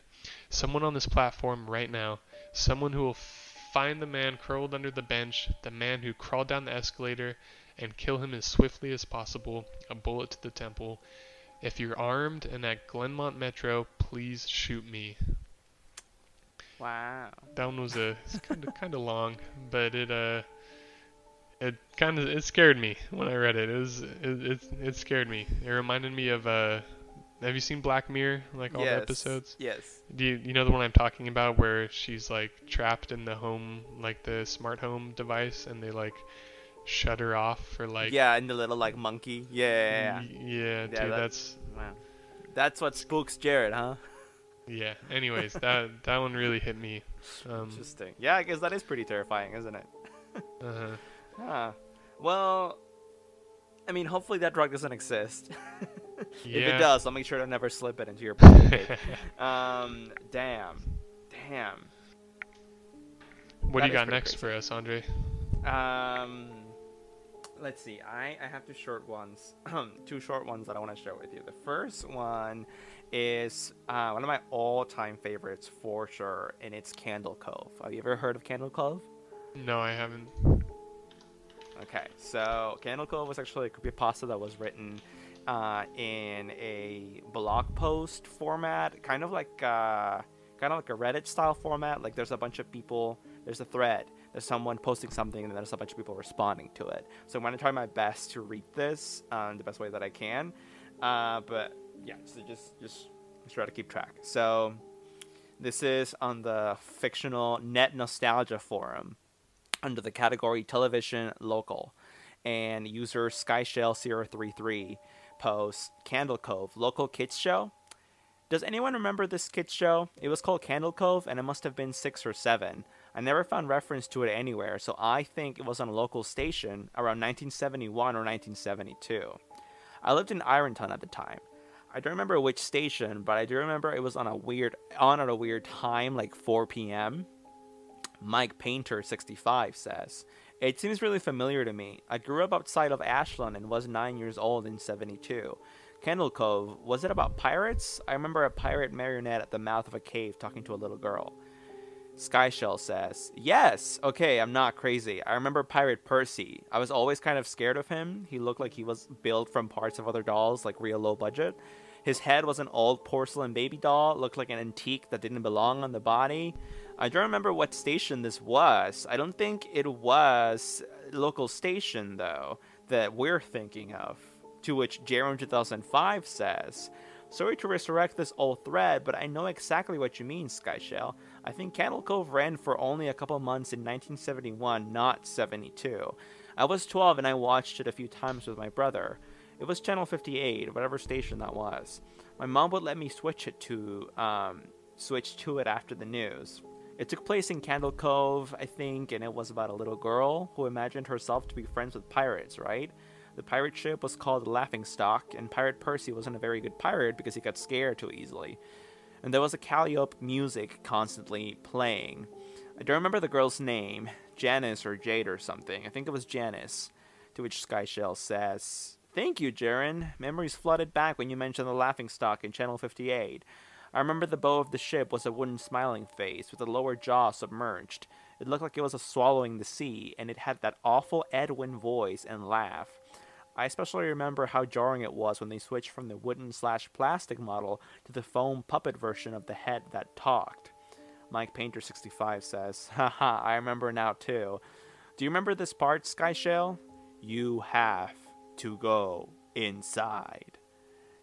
Someone on this platform right now, someone who will find the man curled under the bench, the man who crawled down the escalator, and kill him as swiftly as possible, a bullet to the temple. If you're armed and at Glenmont Metro, please shoot me. Wow. That one was a kind of kind of long, but it uh it kind of it scared me when I read it. It was it, it it scared me. It reminded me of uh have you seen Black Mirror like all yes. the episodes? Yes. Do you you know the one I'm talking about where she's like trapped in the home like the smart home device and they like shut her off for like yeah, and the little like monkey. Yeah. y- yeah, dude, that- that's Wow. That's what spooks Jared, huh? Yeah. Anyways, that that one really hit me. Um, Interesting. Yeah, I guess that is pretty terrifying, isn't it? *laughs* uh Huh. Well, I mean, hopefully that drug doesn't exist. yeah. *laughs* If it does, I'll make sure to never slip it into your pocket. *laughs* um, damn, damn. what That do you got next crazy. for us, Andre? Um, let's see. I I have two short ones. *clears throat* two short ones that I want to share with you. The first one is uh, one of my all-time favorites for sure, and it's Candle Cove. Have you ever heard of Candle Cove? No, I haven't. Okay, so Candle Cove was actually a creepypasta that was written uh, in a blog post format, kind of like uh, kind of like a Reddit style format. Like there's a bunch of people, there's a thread, there's someone posting something, and then there's a bunch of people responding to it. So I'm gonna try my best to read this um, the best way that I can. Uh, but yeah, so just just try to keep track. So this is on the fictional Net Nostalgia forum under the category television local. And user skyshell033 posts candle cove local kids show. Does anyone remember this kids show? It was called candle cove and it must have been six or seven. I never found reference to it anywhere so i think it was on a local station around 1971 or 1972 i lived in ironton at the time I don't remember which station, but I do remember it was on a weird on at a weird time, like 4 p.m. Mike Painter 65 says, It seems really familiar to me. I grew up outside of Ashland and was 9 years old in 72. Candle Cove, was it about pirates? I remember a pirate marionette at the mouth of a cave talking to a little girl. Skyshell says, Yes, okay, I'm not crazy. I remember Pirate Percy. I was always kind of scared of him. He looked like he was built from parts of other dolls, like real low budget. His head was an old porcelain baby doll, looked like an antique that didn't belong on the body. I don't remember what station this was. I don't think it was local station though that we're thinking of. To which Jerome 2005 says, Sorry to resurrect this old thread, but I know exactly what you mean, Skyshell. I think Candle Cove ran for only a couple months in 1971, not 72. I was 12 and I watched it a few times with my brother. It was Channel 58, whatever station that was. My mom would let me switch it to um, switch to it after the news. It took place in Candle Cove, I think, and it was about a little girl who imagined herself to be friends with pirates, right? The pirate ship was called the Laughing Stock, and Pirate Percy wasn't a very good pirate because he got scared too easily. And there was a Calliope music constantly playing. I don't remember the girl's name, Janice or Jade or something. I think it was Janice. To which Skyshell says, Thank you, Jaren. Memories flooded back when you mentioned the Laughing Stock in Channel 58. I remember the bow of the ship was a wooden smiling face with the lower jaw submerged. It looked like it was swallowing the sea, and it had that awful Edwin voice and laugh. I especially remember how jarring it was when they switched from the wooden slash plastic model to the foam puppet version of the head that talked. Mike Painter 65 says, *laughs* Haha, I remember now too. Do you remember this part, Skyshell? You have to go inside.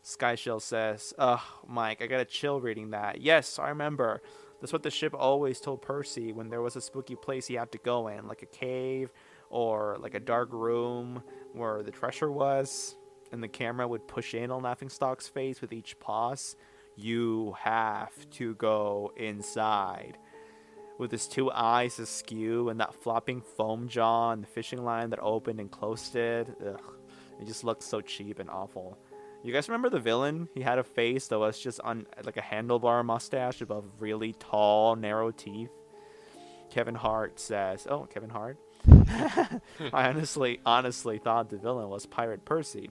Skyshell says, Ugh, Mike, I got a chill reading that. Yes, I remember. That's what the ship always told Percy when there was a spooky place he had to go in, like a cave or like a dark room where the treasure was, and the camera would push in on Laughingstock's face with each pause. You have to go inside. With his two eyes askew and that flopping foam jaw and the fishing line that opened and closed it. Ugh, it just looked so cheap and awful. You guys remember the villain? He had a face that was just on like a handlebar mustache above really tall, narrow teeth. Kevin Hart says, "Oh, Kevin Hart." *laughs* I honestly, honestly thought the villain was Pirate Percy.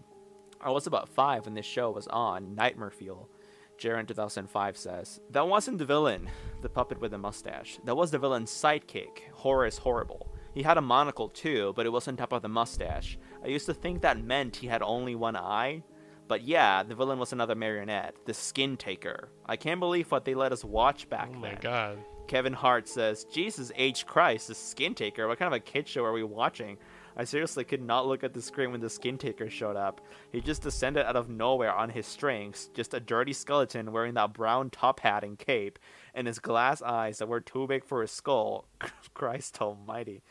I was about five when this show was on, Nightmare Fuel. Jaren 2005 says, That wasn't the villain, the puppet with the mustache. That was the villain's sidekick, Horace Horrible. He had a monocle too, but it was on top of the mustache. I used to think that meant he had only one eye. But yeah, the villain was another marionette, the Skin Taker. I can't believe what they let us watch back Oh then. my god. Kevin Hart says, Jesus H. Christ, the Skin Taker. What kind of a kid show are we watching? I seriously could not look at the screen when the Skin Taker showed up. He just descended out of nowhere on his strings, just a dirty skeleton wearing that brown top hat and cape, and his glass eyes that were too big for his skull. *laughs* Christ almighty.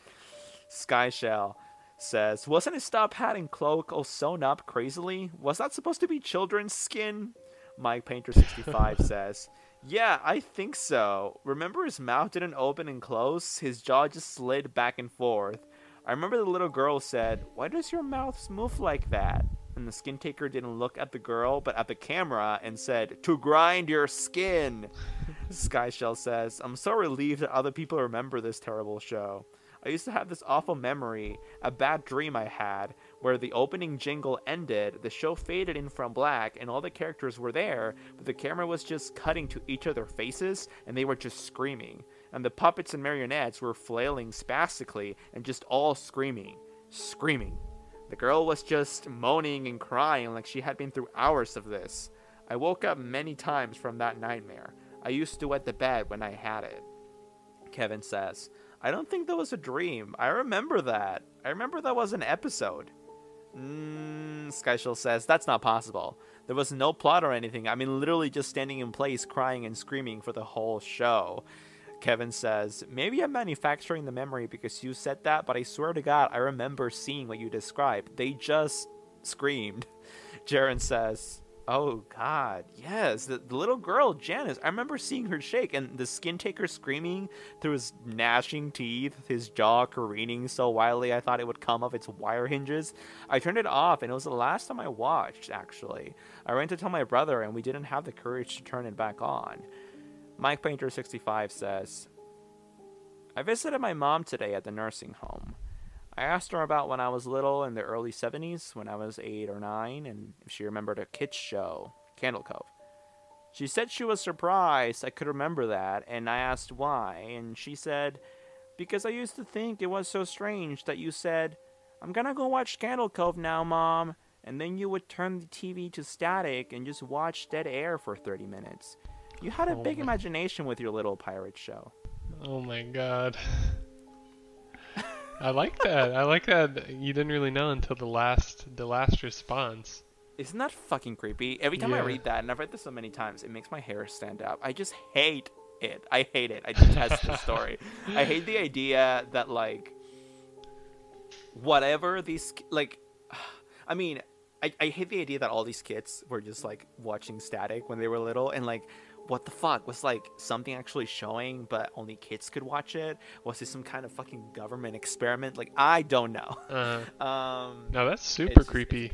Skyshell says, Wasn't his top hat and cloak all sewn up crazily? Was that supposed to be children's skin? Mike Painter 65 *laughs* says, Yeah, I think so. Remember his mouth didn't open and close? His jaw just slid back and forth. I remember the little girl said, Why does your mouth move like that? And the skin taker didn't look at the girl, but at the camera and said, To grind your skin. *laughs* Skyshell says, I'm so relieved that other people remember this terrible show. I used to have this awful memory, a bad dream I had, where the opening jingle ended, the show faded in from black, and all the characters were there, but the camera was just cutting to each of their faces, and they were just screaming. And the puppets and marionettes were flailing spastically and just all screaming. Screaming. The girl was just moaning and crying like she had been through hours of this. I woke up many times from that nightmare. I used to wet the bed when I had it. Kevin says, I don't think that was a dream. I remember that. I remember that was an episode. Mm, Skyshell says, that's not possible. There was no plot or anything. I mean, literally just standing in place, crying and screaming for the whole show. Kevin says, maybe I'm manufacturing the memory because you said that, but I swear to God, I remember seeing what you described. They just screamed. *laughs* Jaren says, Oh God, yes, the, the little girl Janice. I remember seeing her shake, and the skin taker screaming through his gnashing teeth, his jaw careening so wildly I thought it would come off its wire hinges. I turned it off, and it was the last time I watched. Actually, I went to tell my brother, and we didn't have the courage to turn it back on. Mike Painter 65 says, I visited my mom today at the nursing home. I asked her about when I was little in the early 70s, when I was 8 or 9, and if she remembered a kids show, Candle Cove. She said she was surprised I could remember that, and I asked why, and she said, Because I used to think it was so strange that you said, I'm gonna go watch Candle Cove now, Mom, and then you would turn the TV to static and just watch dead air for 30 minutes. You had a Oh big my- imagination with your little pirate show. Oh my god. I like that. I like that you didn't really know until the last the last response. Isn't that fucking creepy? Every time I read that, and I've read this so many times, it makes my hair stand up. I just hate it. I hate it. I detest the story. I hate the idea that like whatever these like *sighs* I mean, I, I hate the idea that all these kids were just like watching static when they were little and like what the fuck was like something actually showing but only kids could watch it was this some kind of fucking government experiment like i don't know Uh, *laughs* um no, that's super creepy.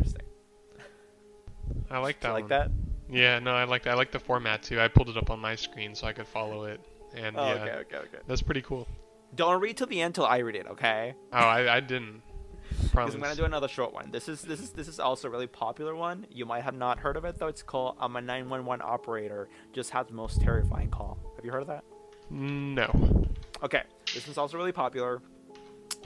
I like that. you like that Yeah, no, I like that. I like the format too. I pulled it up on my screen so I could follow it, and oh, yeah, okay okay okay that's pretty cool. Don't read till the end till I read it, okay? Oh, I, I didn't. Promise. I'm gonna do another short one. This is this is this is also a really popular one. You might have not heard of it though. It's called "I'm a 911 operator." Just had the most terrifying call. Have you heard of that? No. Okay, this one's also really popular.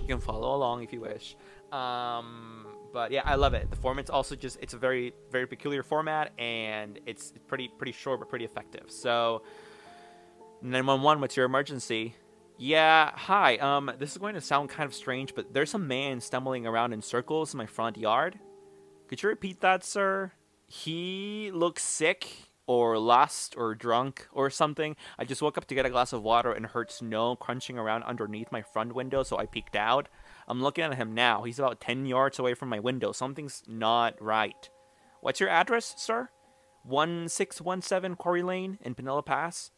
You can follow along if you wish. Um, but yeah, I love it. The format's also just it's a very very peculiar format and it's pretty pretty short but pretty effective. So 911, what's your emergency? Yeah, hi. Um, this is going to sound kind of strange, but there's a man stumbling around in circles in my front yard. Could you repeat that, sir? He looks sick or lost or drunk or something. I just woke up to get a glass of water and heard snow crunching around underneath my front window, so I peeked out. I'm looking at him now. He's about 10 yards away from my window. Something's not right. What's your address, sir? 1617 Quarry Lane in Pinella Pass?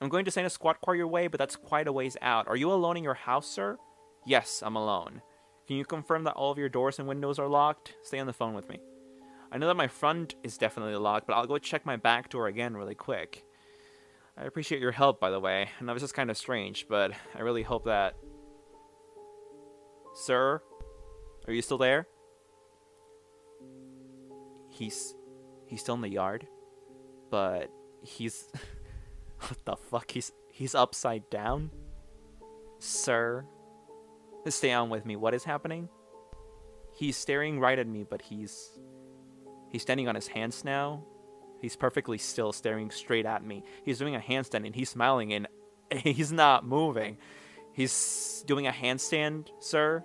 I'm going to send a squad car your way, but that's quite a ways out. Are you alone in your house, sir? Yes, I'm alone. Can you confirm that all of your doors and windows are locked? Stay on the phone with me. I know that my front is definitely locked, but I'll go check my back door again really quick. I appreciate your help, by the way. I know this is kind of strange, but I really hope that. Sir, are you still there? He's he's still in the yard, but he's *laughs* what the fuck? He's he's upside down. Sir, stay on with me. What is happening? He's staring right at me, but he's he's standing on his hands now. He's perfectly still, staring straight at me. He's doing a handstand and he's smiling and *laughs* he's not moving. He's doing a handstand, sir.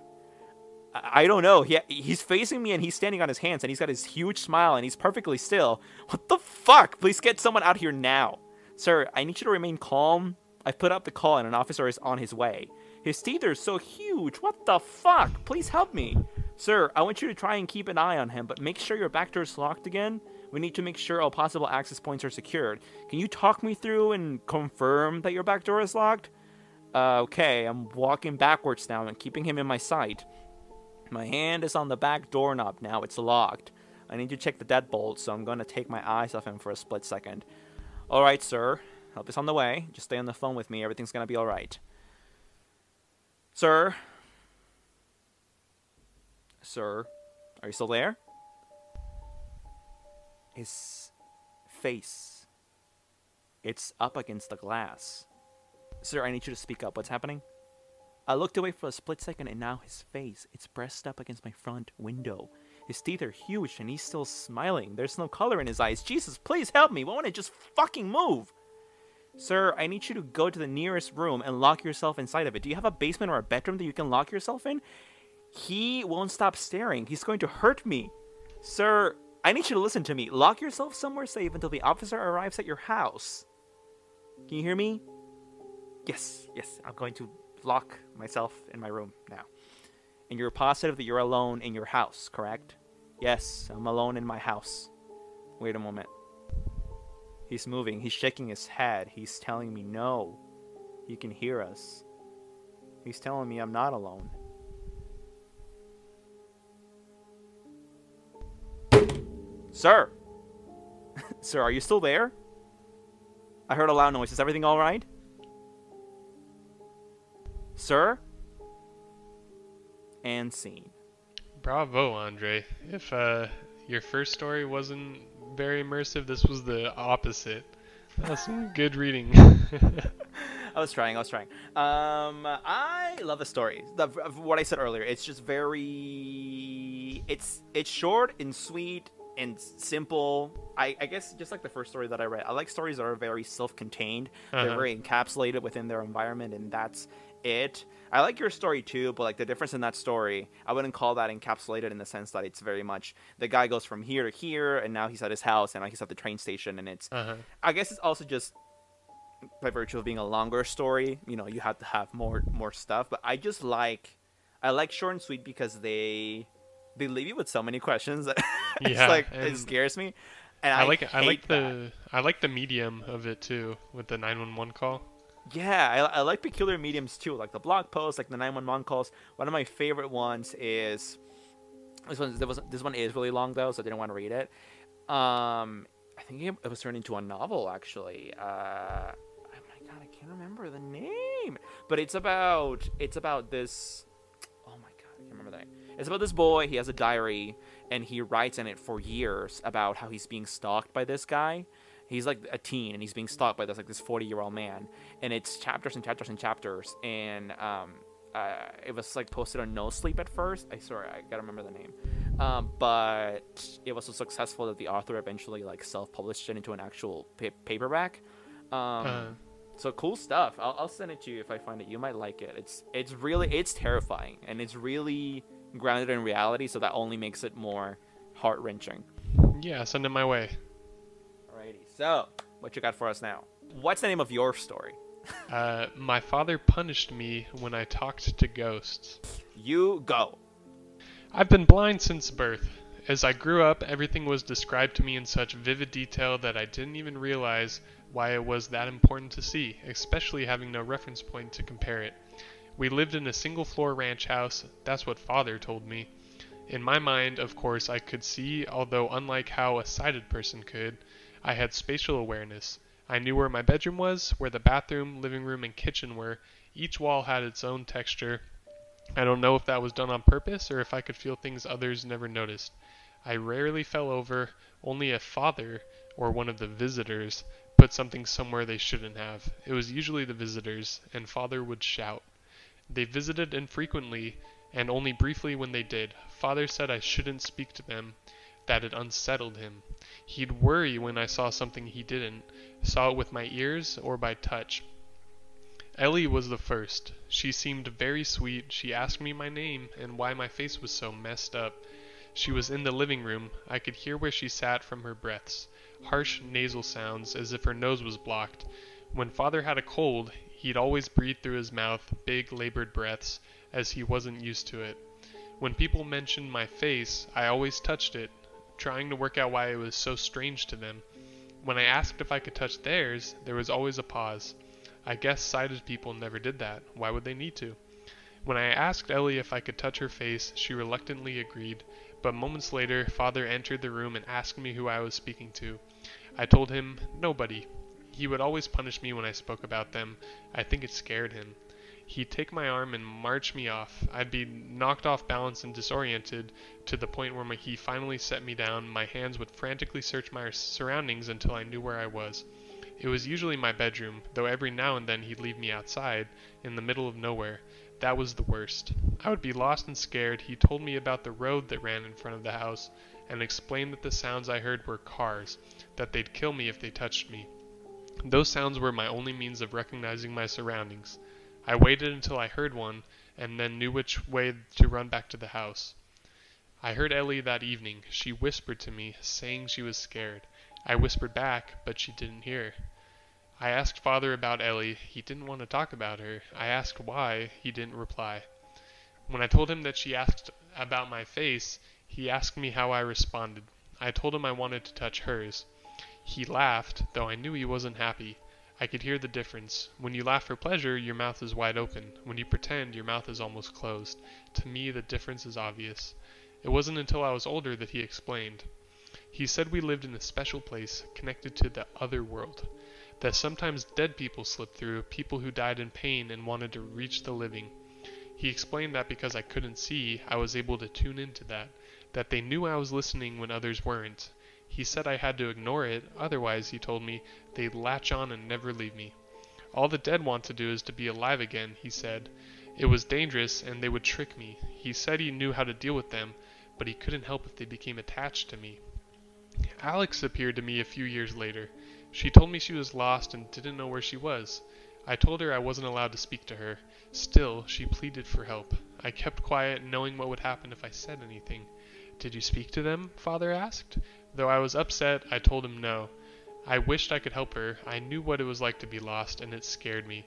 I don't know. He he's facing me and he's standing on his hands and he's got his huge smile and he's perfectly still. What the fuck? Please get someone out here now. Sir, I need you to remain calm. I've put up the call and an officer is on his way. His teeth are so huge. What the fuck? Please help me. Sir, I want you to try and keep an eye on him, but make sure your back door is locked again. We need to make sure all possible access points are secured. Can you talk me through and confirm that your back door is locked? Uh, okay, I'm walking backwards now and keeping him in my sight. My hand is on the back doorknob now. It's locked. I need to check the deadbolt, so I'm going to take my eyes off him for a split second. All right, sir. Help is on the way. Just stay on the phone with me. Everything's going to be all right. Sir? Sir? Are you still there? His face. It's up against the glass. Sir, I need you to speak up. What's happening? I looked away for a split second and now his face, it's pressed up against my front window. His teeth are huge and he's still smiling. There's no color in his eyes. Jesus, please help me. Why won't it just fucking move? Sir, I need you to go to the nearest room and lock yourself inside of it. Do you have a basement or a bedroom that you can lock yourself in? He won't stop staring. He's going to hurt me. Sir, I need you to listen to me. Lock yourself somewhere safe until the officer arrives at your house. Can you hear me? Yes, yes, I'm going to lock myself in my room now. And you're positive that you're alone in your house, correct? Yes, I'm alone in my house. Wait a moment. He's moving. He's shaking his head. He's telling me no. He can hear us. He's telling me I'm not alone. Sir! *laughs* Sir, are you still there? I heard a loud noise. Is everything alright? Sir? And scene. Bravo, Andre. If uh, your first story wasn't very immersive, this was the opposite. Some good reading. *laughs* I was trying. I was trying. Um, I love the story. The, what I said earlier. It's just very. It's it's short and sweet and simple. I, I guess just like the first story that I read. I like stories that are very self-contained. They're Uh-huh. very encapsulated within their environment, and that's it. I like your story too, but like the difference in that story, I wouldn't call that encapsulated in the sense that it's very much the guy goes from here to here, and now he's at his house, and now he's at the train station, and it's uh-huh. I guess it's also just by virtue of being a longer story, you know, you have to have more more stuff. But I just like I like short and sweet because they they leave you with so many questions that *laughs* *laughs* it's Yeah, like it scares me. And I, I like I like that. the I like the medium of it too with the 911 call. Yeah, I, I like peculiar mediums too, like the blog posts, like the 911 calls. One of my favorite ones is this one. There was this one is really long though, so I didn't want to read it. Um, I think it, was turned into a novel actually. Uh, oh my god, I can't remember the name, but it's about it's about this. Oh my god, I can't remember the name. It's about this boy. He has a diary, and he writes in it for years about how he's being stalked by this guy. He's like a teen, and he's being stalked by this like this forty year old man, and it's chapters and chapters and chapters. And um, uh, it was like posted on No Sleep at first. I sorry, I gotta remember the name. Um, but it was so successful that the author eventually like self published it into an actual pa- paperback. Um, Uh, so cool stuff. I'll, I'll send it to you if I find it. You might like it. It's it's really it's terrifying and it's really grounded in reality. So that only makes it more heart wrenching. yeah, send it my way. Alrighty. So what you got for us now? What's the name of your story? *laughs* Uh, my father punished me when I talked to ghosts. You go. I've been blind since birth. As I grew up, everything was described to me in such vivid detail that I didn't even realize why it was that important to see, especially having no reference point to compare it. We lived in a single floor ranch house, that's what father told me. In my mind, of course, I could see, although unlike how a sighted person could, I had spatial awareness. I knew where my bedroom was, where the bathroom, living room, and kitchen were. Each wall had its own texture. I don't know if that was done on purpose or if I could feel things others never noticed. I rarely fell over, only if father, or one of the visitors, put something somewhere they shouldn't have. It was usually the visitors, and father would shout. They visited infrequently, and only briefly when they did. Father said I shouldn't speak to them, that it unsettled him. He'd worry when I saw something he didn't, saw it with my ears or by touch. Ellie was the first. She seemed very sweet. She asked me my name and why my face was so messed up. She was in the living room. I could hear where she sat from her breaths, harsh nasal sounds as if her nose was blocked. When father had a cold, he'd always breathe through his mouth big labored breaths as he wasn't used to it. When people mentioned my face, I always touched it, trying to work out why it was so strange to them. When I asked if I could touch theirs, there was always a pause. I guess sighted people never did that. Why would they need to? When I asked Ellie if I could touch her face, she reluctantly agreed, but moments later, father entered the room and asked me who I was speaking to. I told him, nobody. He would always punish me when I spoke about them. I think it scared him. He'd take my arm and march me off. I'd be knocked off balance and disoriented to the point where my, he finally set me down. My hands would frantically search my surroundings until I knew where I was. It was usually my bedroom, though every now and then he'd leave me outside, in the middle of nowhere. That was the worst. I would be lost and scared. He told me about the road that ran in front of the house, and explained that the sounds I heard were cars, that they'd kill me if they touched me. Those sounds were my only means of recognizing my surroundings. I waited until I heard one, and then knew which way to run back to the house. I heard Ellie that evening. She whispered to me, saying she was scared. I whispered back, but she didn't hear. I asked father about Ellie. He didn't want to talk about her. I asked why. He didn't reply. When I told him that she asked about my face, he asked me how I responded. I told him I wanted to touch hers. He laughed, though I knew he wasn't happy. I could hear the difference. When you laugh for pleasure, your mouth is wide open. When you pretend, your mouth is almost closed. To me, the difference is obvious. It wasn't until I was older that he explained. He said we lived in a special place connected to the other world that sometimes dead people slipped through, people who died in pain and wanted to reach the living. He explained that because I couldn't see, I was able to tune into that, that they knew I was listening when others weren't. He said I had to ignore it, otherwise, he told me, they'd latch on and never leave me. All the dead want to do is to be alive again, he said. It was dangerous, and they would trick me. He said he knew how to deal with them, but he couldn't help if they became attached to me. Alex appeared to me a few years later. She told me she was lost and didn't know where she was. I told her I wasn't allowed to speak to her. Still, she pleaded for help. I kept quiet, knowing what would happen if I said anything. Did you speak to them? Father asked. Though I was upset, I told him no. I wished I could help her. I knew what it was like to be lost, and it scared me.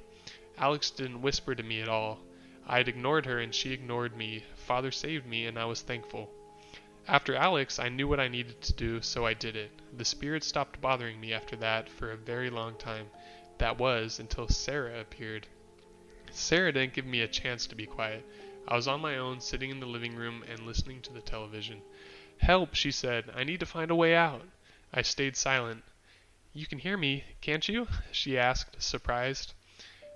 Alex didn't whisper to me at all. I had ignored her, and she ignored me. Father saved me, and I was thankful. After Alex, I knew what I needed to do, so I did it. The spirit stopped bothering me after that for a very long time. That was until Sarah appeared. Sarah didn't give me a chance to be quiet. I was on my own, sitting in the living room and listening to the television. Help, she said. I need to find a way out. I stayed silent. You can hear me, can't you? she asked, surprised.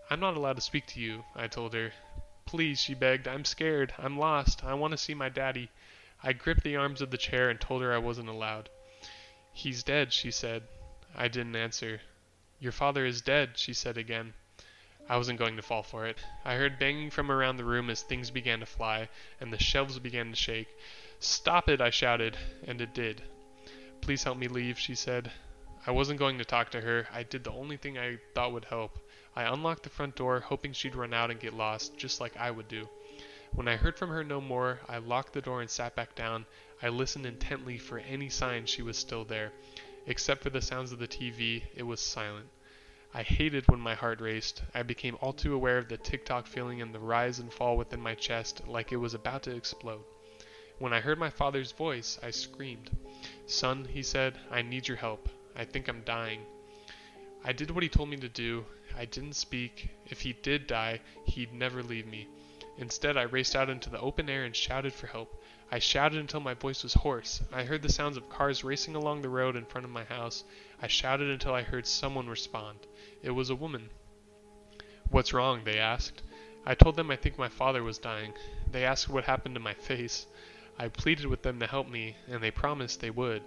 I'm not allowed to speak to you, I told her. Please, she begged. I'm scared. I'm lost. I want to see my daddy. I gripped the arms of the chair and told her I wasn't allowed. He's dead, she said. I didn't answer. Your father is dead, she said again. I wasn't going to fall for it. I heard banging from around the room as things began to fly, and the shelves began to shake. Stop it, I shouted, and it did. Please help me leave, she said. I wasn't going to talk to her. I did the only thing I thought would help. I unlocked the front door, hoping she'd run out and get lost, just like I would do. When I heard from her no more, I locked the door and sat back down. I listened intently for any sign she was still there. Except for the sounds of the TV, it was silent. I hated when my heart raced. I became all too aware of the tick-tock feeling and the rise and fall within my chest like it was about to explode. When I heard my father's voice, I screamed. Son, he said, I need your help. I think I'm dying. I did what he told me to do. I didn't speak. If he did die, he'd never leave me. Instead, I raced out into the open air and shouted for help. I shouted until my voice was hoarse. I heard the sounds of cars racing along the road in front of my house. I shouted until I heard someone respond. It was a woman. What's wrong? they asked. I told them I think my father was dying. They asked what happened to my face. I pleaded with them to help me, and they promised they would.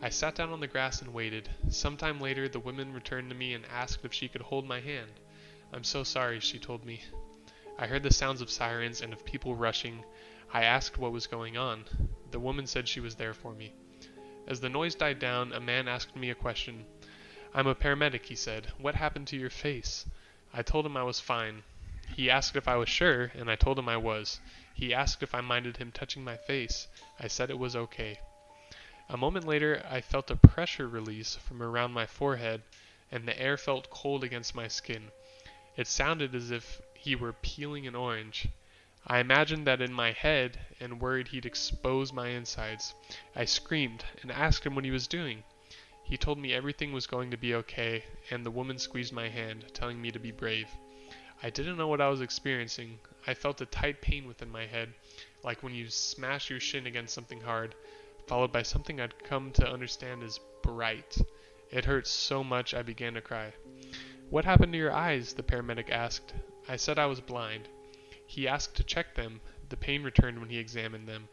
I sat down on the grass and waited. Some time later, the woman returned to me and asked if she could hold my hand. I'm so sorry, she told me. I heard the sounds of sirens and of people rushing. I asked what was going on. The woman said she was there for me. As the noise died down, a man asked me a question. I'm a paramedic, he said. What happened to your face? I told him I was fine. He asked if I was sure, and I told him I was. He asked if I minded him touching my face. I said it was okay. A moment later, I felt a pressure release from around my forehead, and the air felt cold against my skin. It sounded as if he were peeling an orange. I imagined that in my head and worried he'd expose my insides. I screamed and asked him what he was doing. He told me everything was going to be okay, and the woman squeezed my hand, telling me to be brave. I didn't know what I was experiencing. I felt a tight pain within my head, like when you smash your shin against something hard, followed by something I'd come to understand as bright. It hurt so much I began to cry. What happened to your eyes? the paramedic asked. I said I was blind. He asked to check them. The pain returned when he examined them.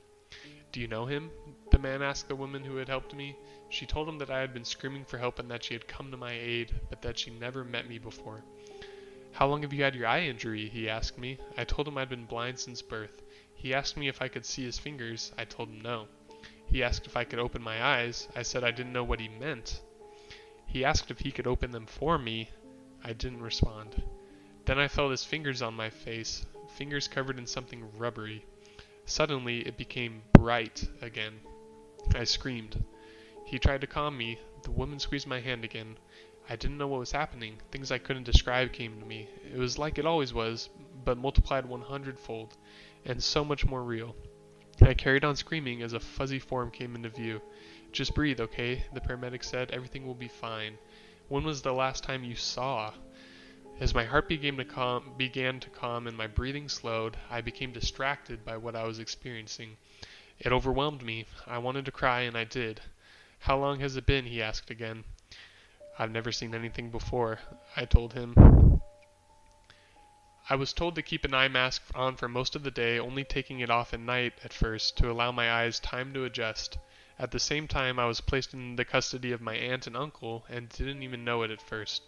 Do you know him? The man asked the woman who had helped me. She told him that I had been screaming for help and that she had come to my aid, but that she never met me before. How long have you had your eye injury? he asked me. I told him I'd been blind since birth. He asked me if I could see his fingers. I told him no. He asked if I could open my eyes. I said I didn't know what he meant. He asked if he could open them for me. I didn't respond. Then I felt his fingers on my face fingers covered in something rubbery. Suddenly, it became bright again. I screamed. He tried to calm me. The woman squeezed my hand again. I didn't know what was happening. Things I couldn't describe came to me. It was like it always was, but multiplied 100 fold, and so much more real. I carried on screaming as a fuzzy form came into view. Just breathe, okay? The paramedic said. Everything will be fine. When was the last time you saw? As my heart began to calm, began to calm and my breathing slowed, I became distracted by what I was experiencing. It overwhelmed me. I wanted to cry, and I did. How long has it been? he asked again. I've never seen anything before, I told him. I was told to keep an eye mask on for most of the day, only taking it off at night at first to allow my eyes time to adjust. At the same time, I was placed in the custody of my aunt and uncle and didn't even know it at first.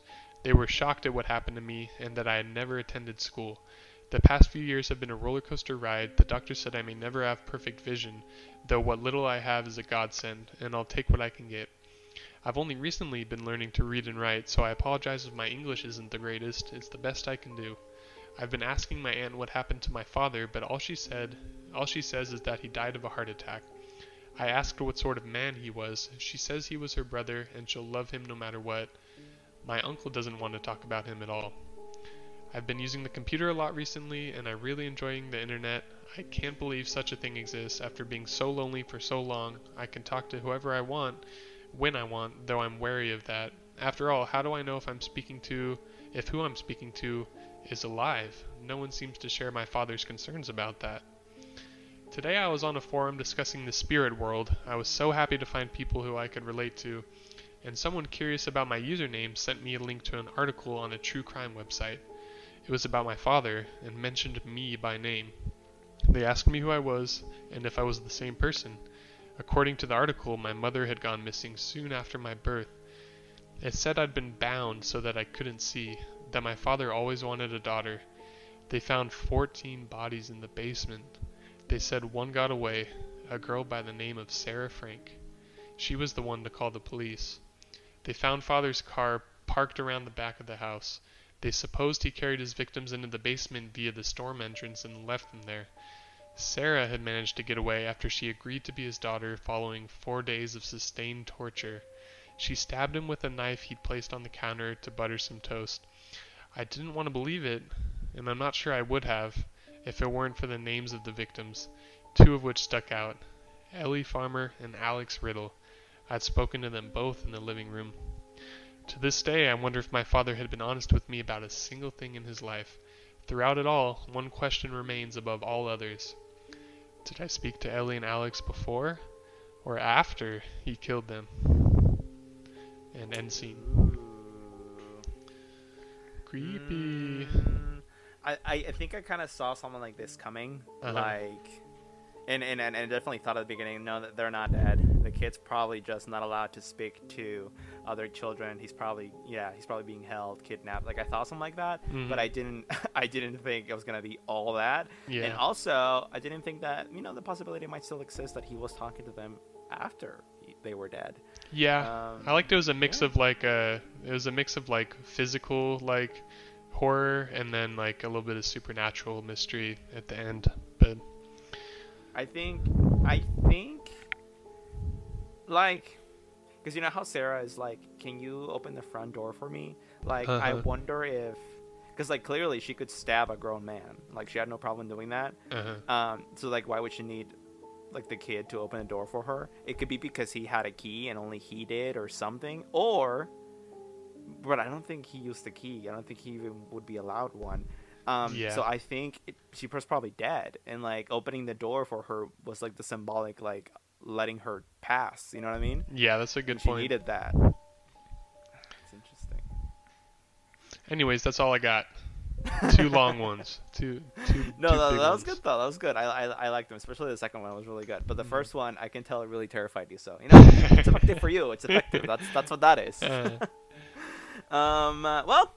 They were shocked at what happened to me and that I had never attended school. The past few years have been a roller coaster ride. The doctor said I may never have perfect vision, though what little I have is a godsend, and I'll take what I can get. I've only recently been learning to read and write, so I apologize if my English isn't the greatest. It's the best I can do. I've been asking my aunt what happened to my father, but all she said, all she says is that he died of a heart attack. I asked what sort of man he was. She says he was her brother and she'll love him no matter what. My uncle doesn't want to talk about him at all. I've been using the computer a lot recently and I'm really enjoying the internet. I can't believe such a thing exists. After being so lonely for so long, I can talk to whoever I want, when I want, though I'm wary of that. After all, how do I know if I'm speaking to, if who I'm speaking to is alive? No one seems to share my father's concerns about that. Today I was on a forum discussing the spirit world. I was so happy to find people who I could relate to and someone curious about my username sent me a link to an article on a true crime website. It was about my father and mentioned me by name. They asked me who I was and if I was the same person. According to the article, my mother had gone missing soon after my birth. It said I'd been bound so that I couldn't see, that my father always wanted a daughter. They found 14 bodies in the basement. They said one got away, a girl by the name of Sarah Frank. She was the one to call the police. They found father's car parked around the back of the house. They supposed he carried his victims into the basement via the storm entrance and left them there. Sarah had managed to get away after she agreed to be his daughter following four days of sustained torture. She stabbed him with a knife he'd placed on the counter to butter some toast. I didn't want to believe it, and I'm not sure I would have if it weren't for the names of the victims, two of which stuck out Ellie Farmer and Alex Riddle. I'd spoken to them both in the living room. To this day, I wonder if my father had been honest with me about a single thing in his life. Throughout it all, one question remains above all others. Did I speak to Ellie and Alex before or after he killed them? And end scene. Creepy. Mm, I, I think I kind of saw something like this coming, Uh-huh. like, and, and and and definitely thought at the beginning, no, that they're not dead. The kid's probably just not allowed to speak to other children. He's probably yeah, he's probably being held, kidnapped. Like I thought something like that, but I didn't *laughs* I didn't think it was gonna be all that. Yeah. And also, I didn't think that you know the possibility might still exist that he was talking to them after he- they were dead. Yeah, Um, I liked it was a mix yeah. of like uh it was a mix of like physical like horror and then like a little bit of supernatural mystery at the end. But I think I think like because you know how Sarah is like, can you open the front door for me? Like I Uh-huh. wonder if because like clearly she could stab a grown man. Like she had no problem doing that. uh Um, so like why would she need like the kid to open the door for her? It could be because he had a key and only he did or something, or but I don't think he used the key. I don't think he even would be allowed one. Um, Yeah. So I think it, she was probably dead, and like opening the door for her was like the symbolic like letting her pass. You know what I mean? yeah, that's a good she point. needed that. It's interesting. Anyways, that's all I got. *laughs* Two long ones. Two two. No, two that, that was ones. good though. That was good. I, I, I liked them, especially the second one was really good. Mm-hmm. But the first one, I can tell it really terrified you. So you know, it's *laughs* effective for you. It's effective. That's that's what that is. Uh, *laughs* Um, uh, well,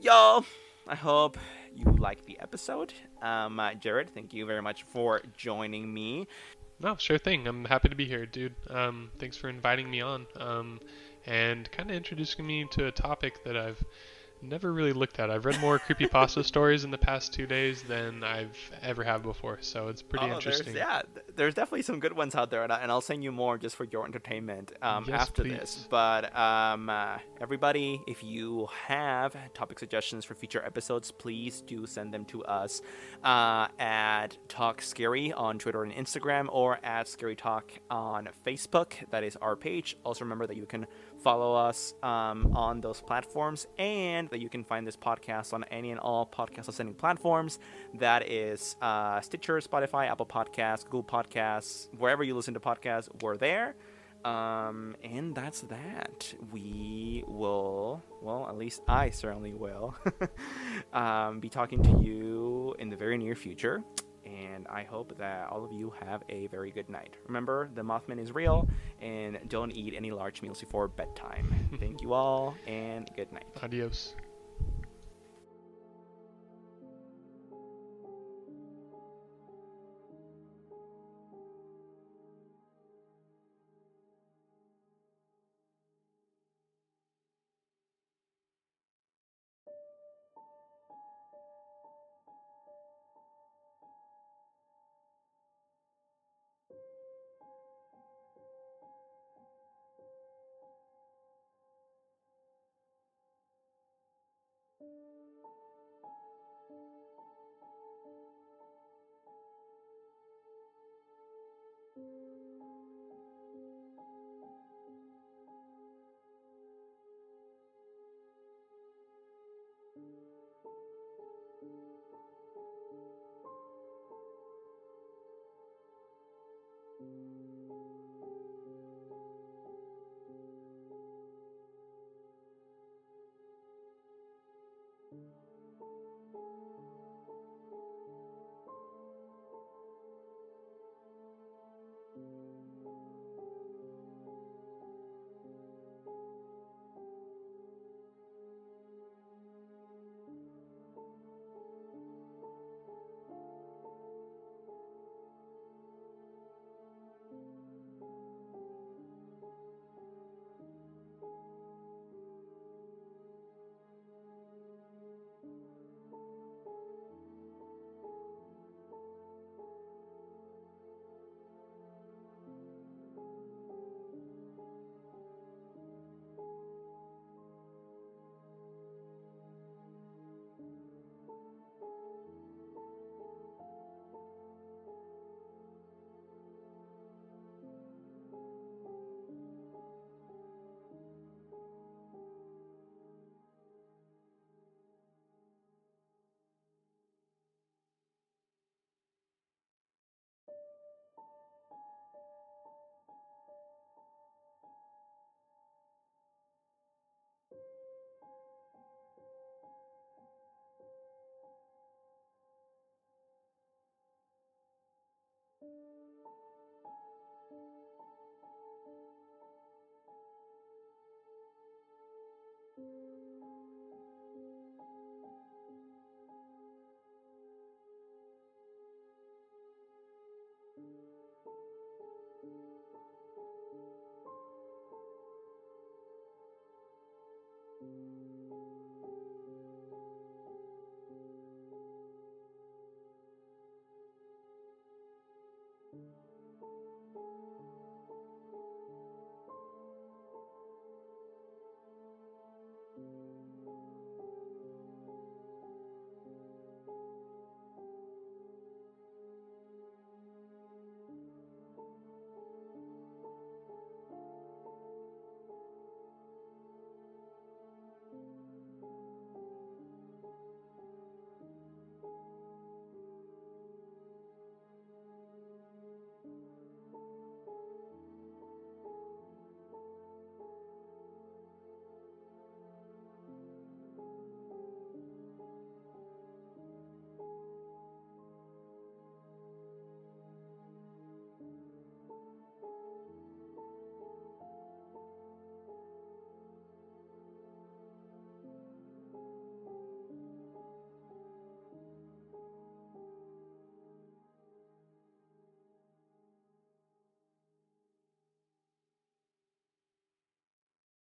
y'all, I hope you liked the episode. Um, uh, Jared, thank you very much for joining me. No, sure thing. I'm happy to be here, dude. Um, thanks for inviting me on. Um, and kind of introducing me to a topic that I've never really looked at. I've read more creepypasta *laughs* stories in the past two days than I've ever have before, so it's pretty Oh, interesting. There's, yeah, there's definitely some good ones out there, and, I, and I'll send you more just for your entertainment um, Yes, after this. But um, uh, everybody, if you have topic suggestions for future episodes, please do send them to us uh, at Talk Scary on Twitter and Instagram, or at Scary Talk on Facebook. That is our page. Also, remember that you can follow us um, on those platforms and that you can find this podcast on any and all podcast listening platforms. That is uh, Stitcher, Spotify, Apple Podcasts, Google Podcasts, wherever you listen to podcasts, we're there. Um, and that's that. We will, well, at least I certainly will, *laughs* um, be talking to you in the very near future. And I hope that all of you have a very good night. Remember, the Mothman is real, and don't eat any large meals before bedtime. *laughs* Thank you all, and good night. Adios.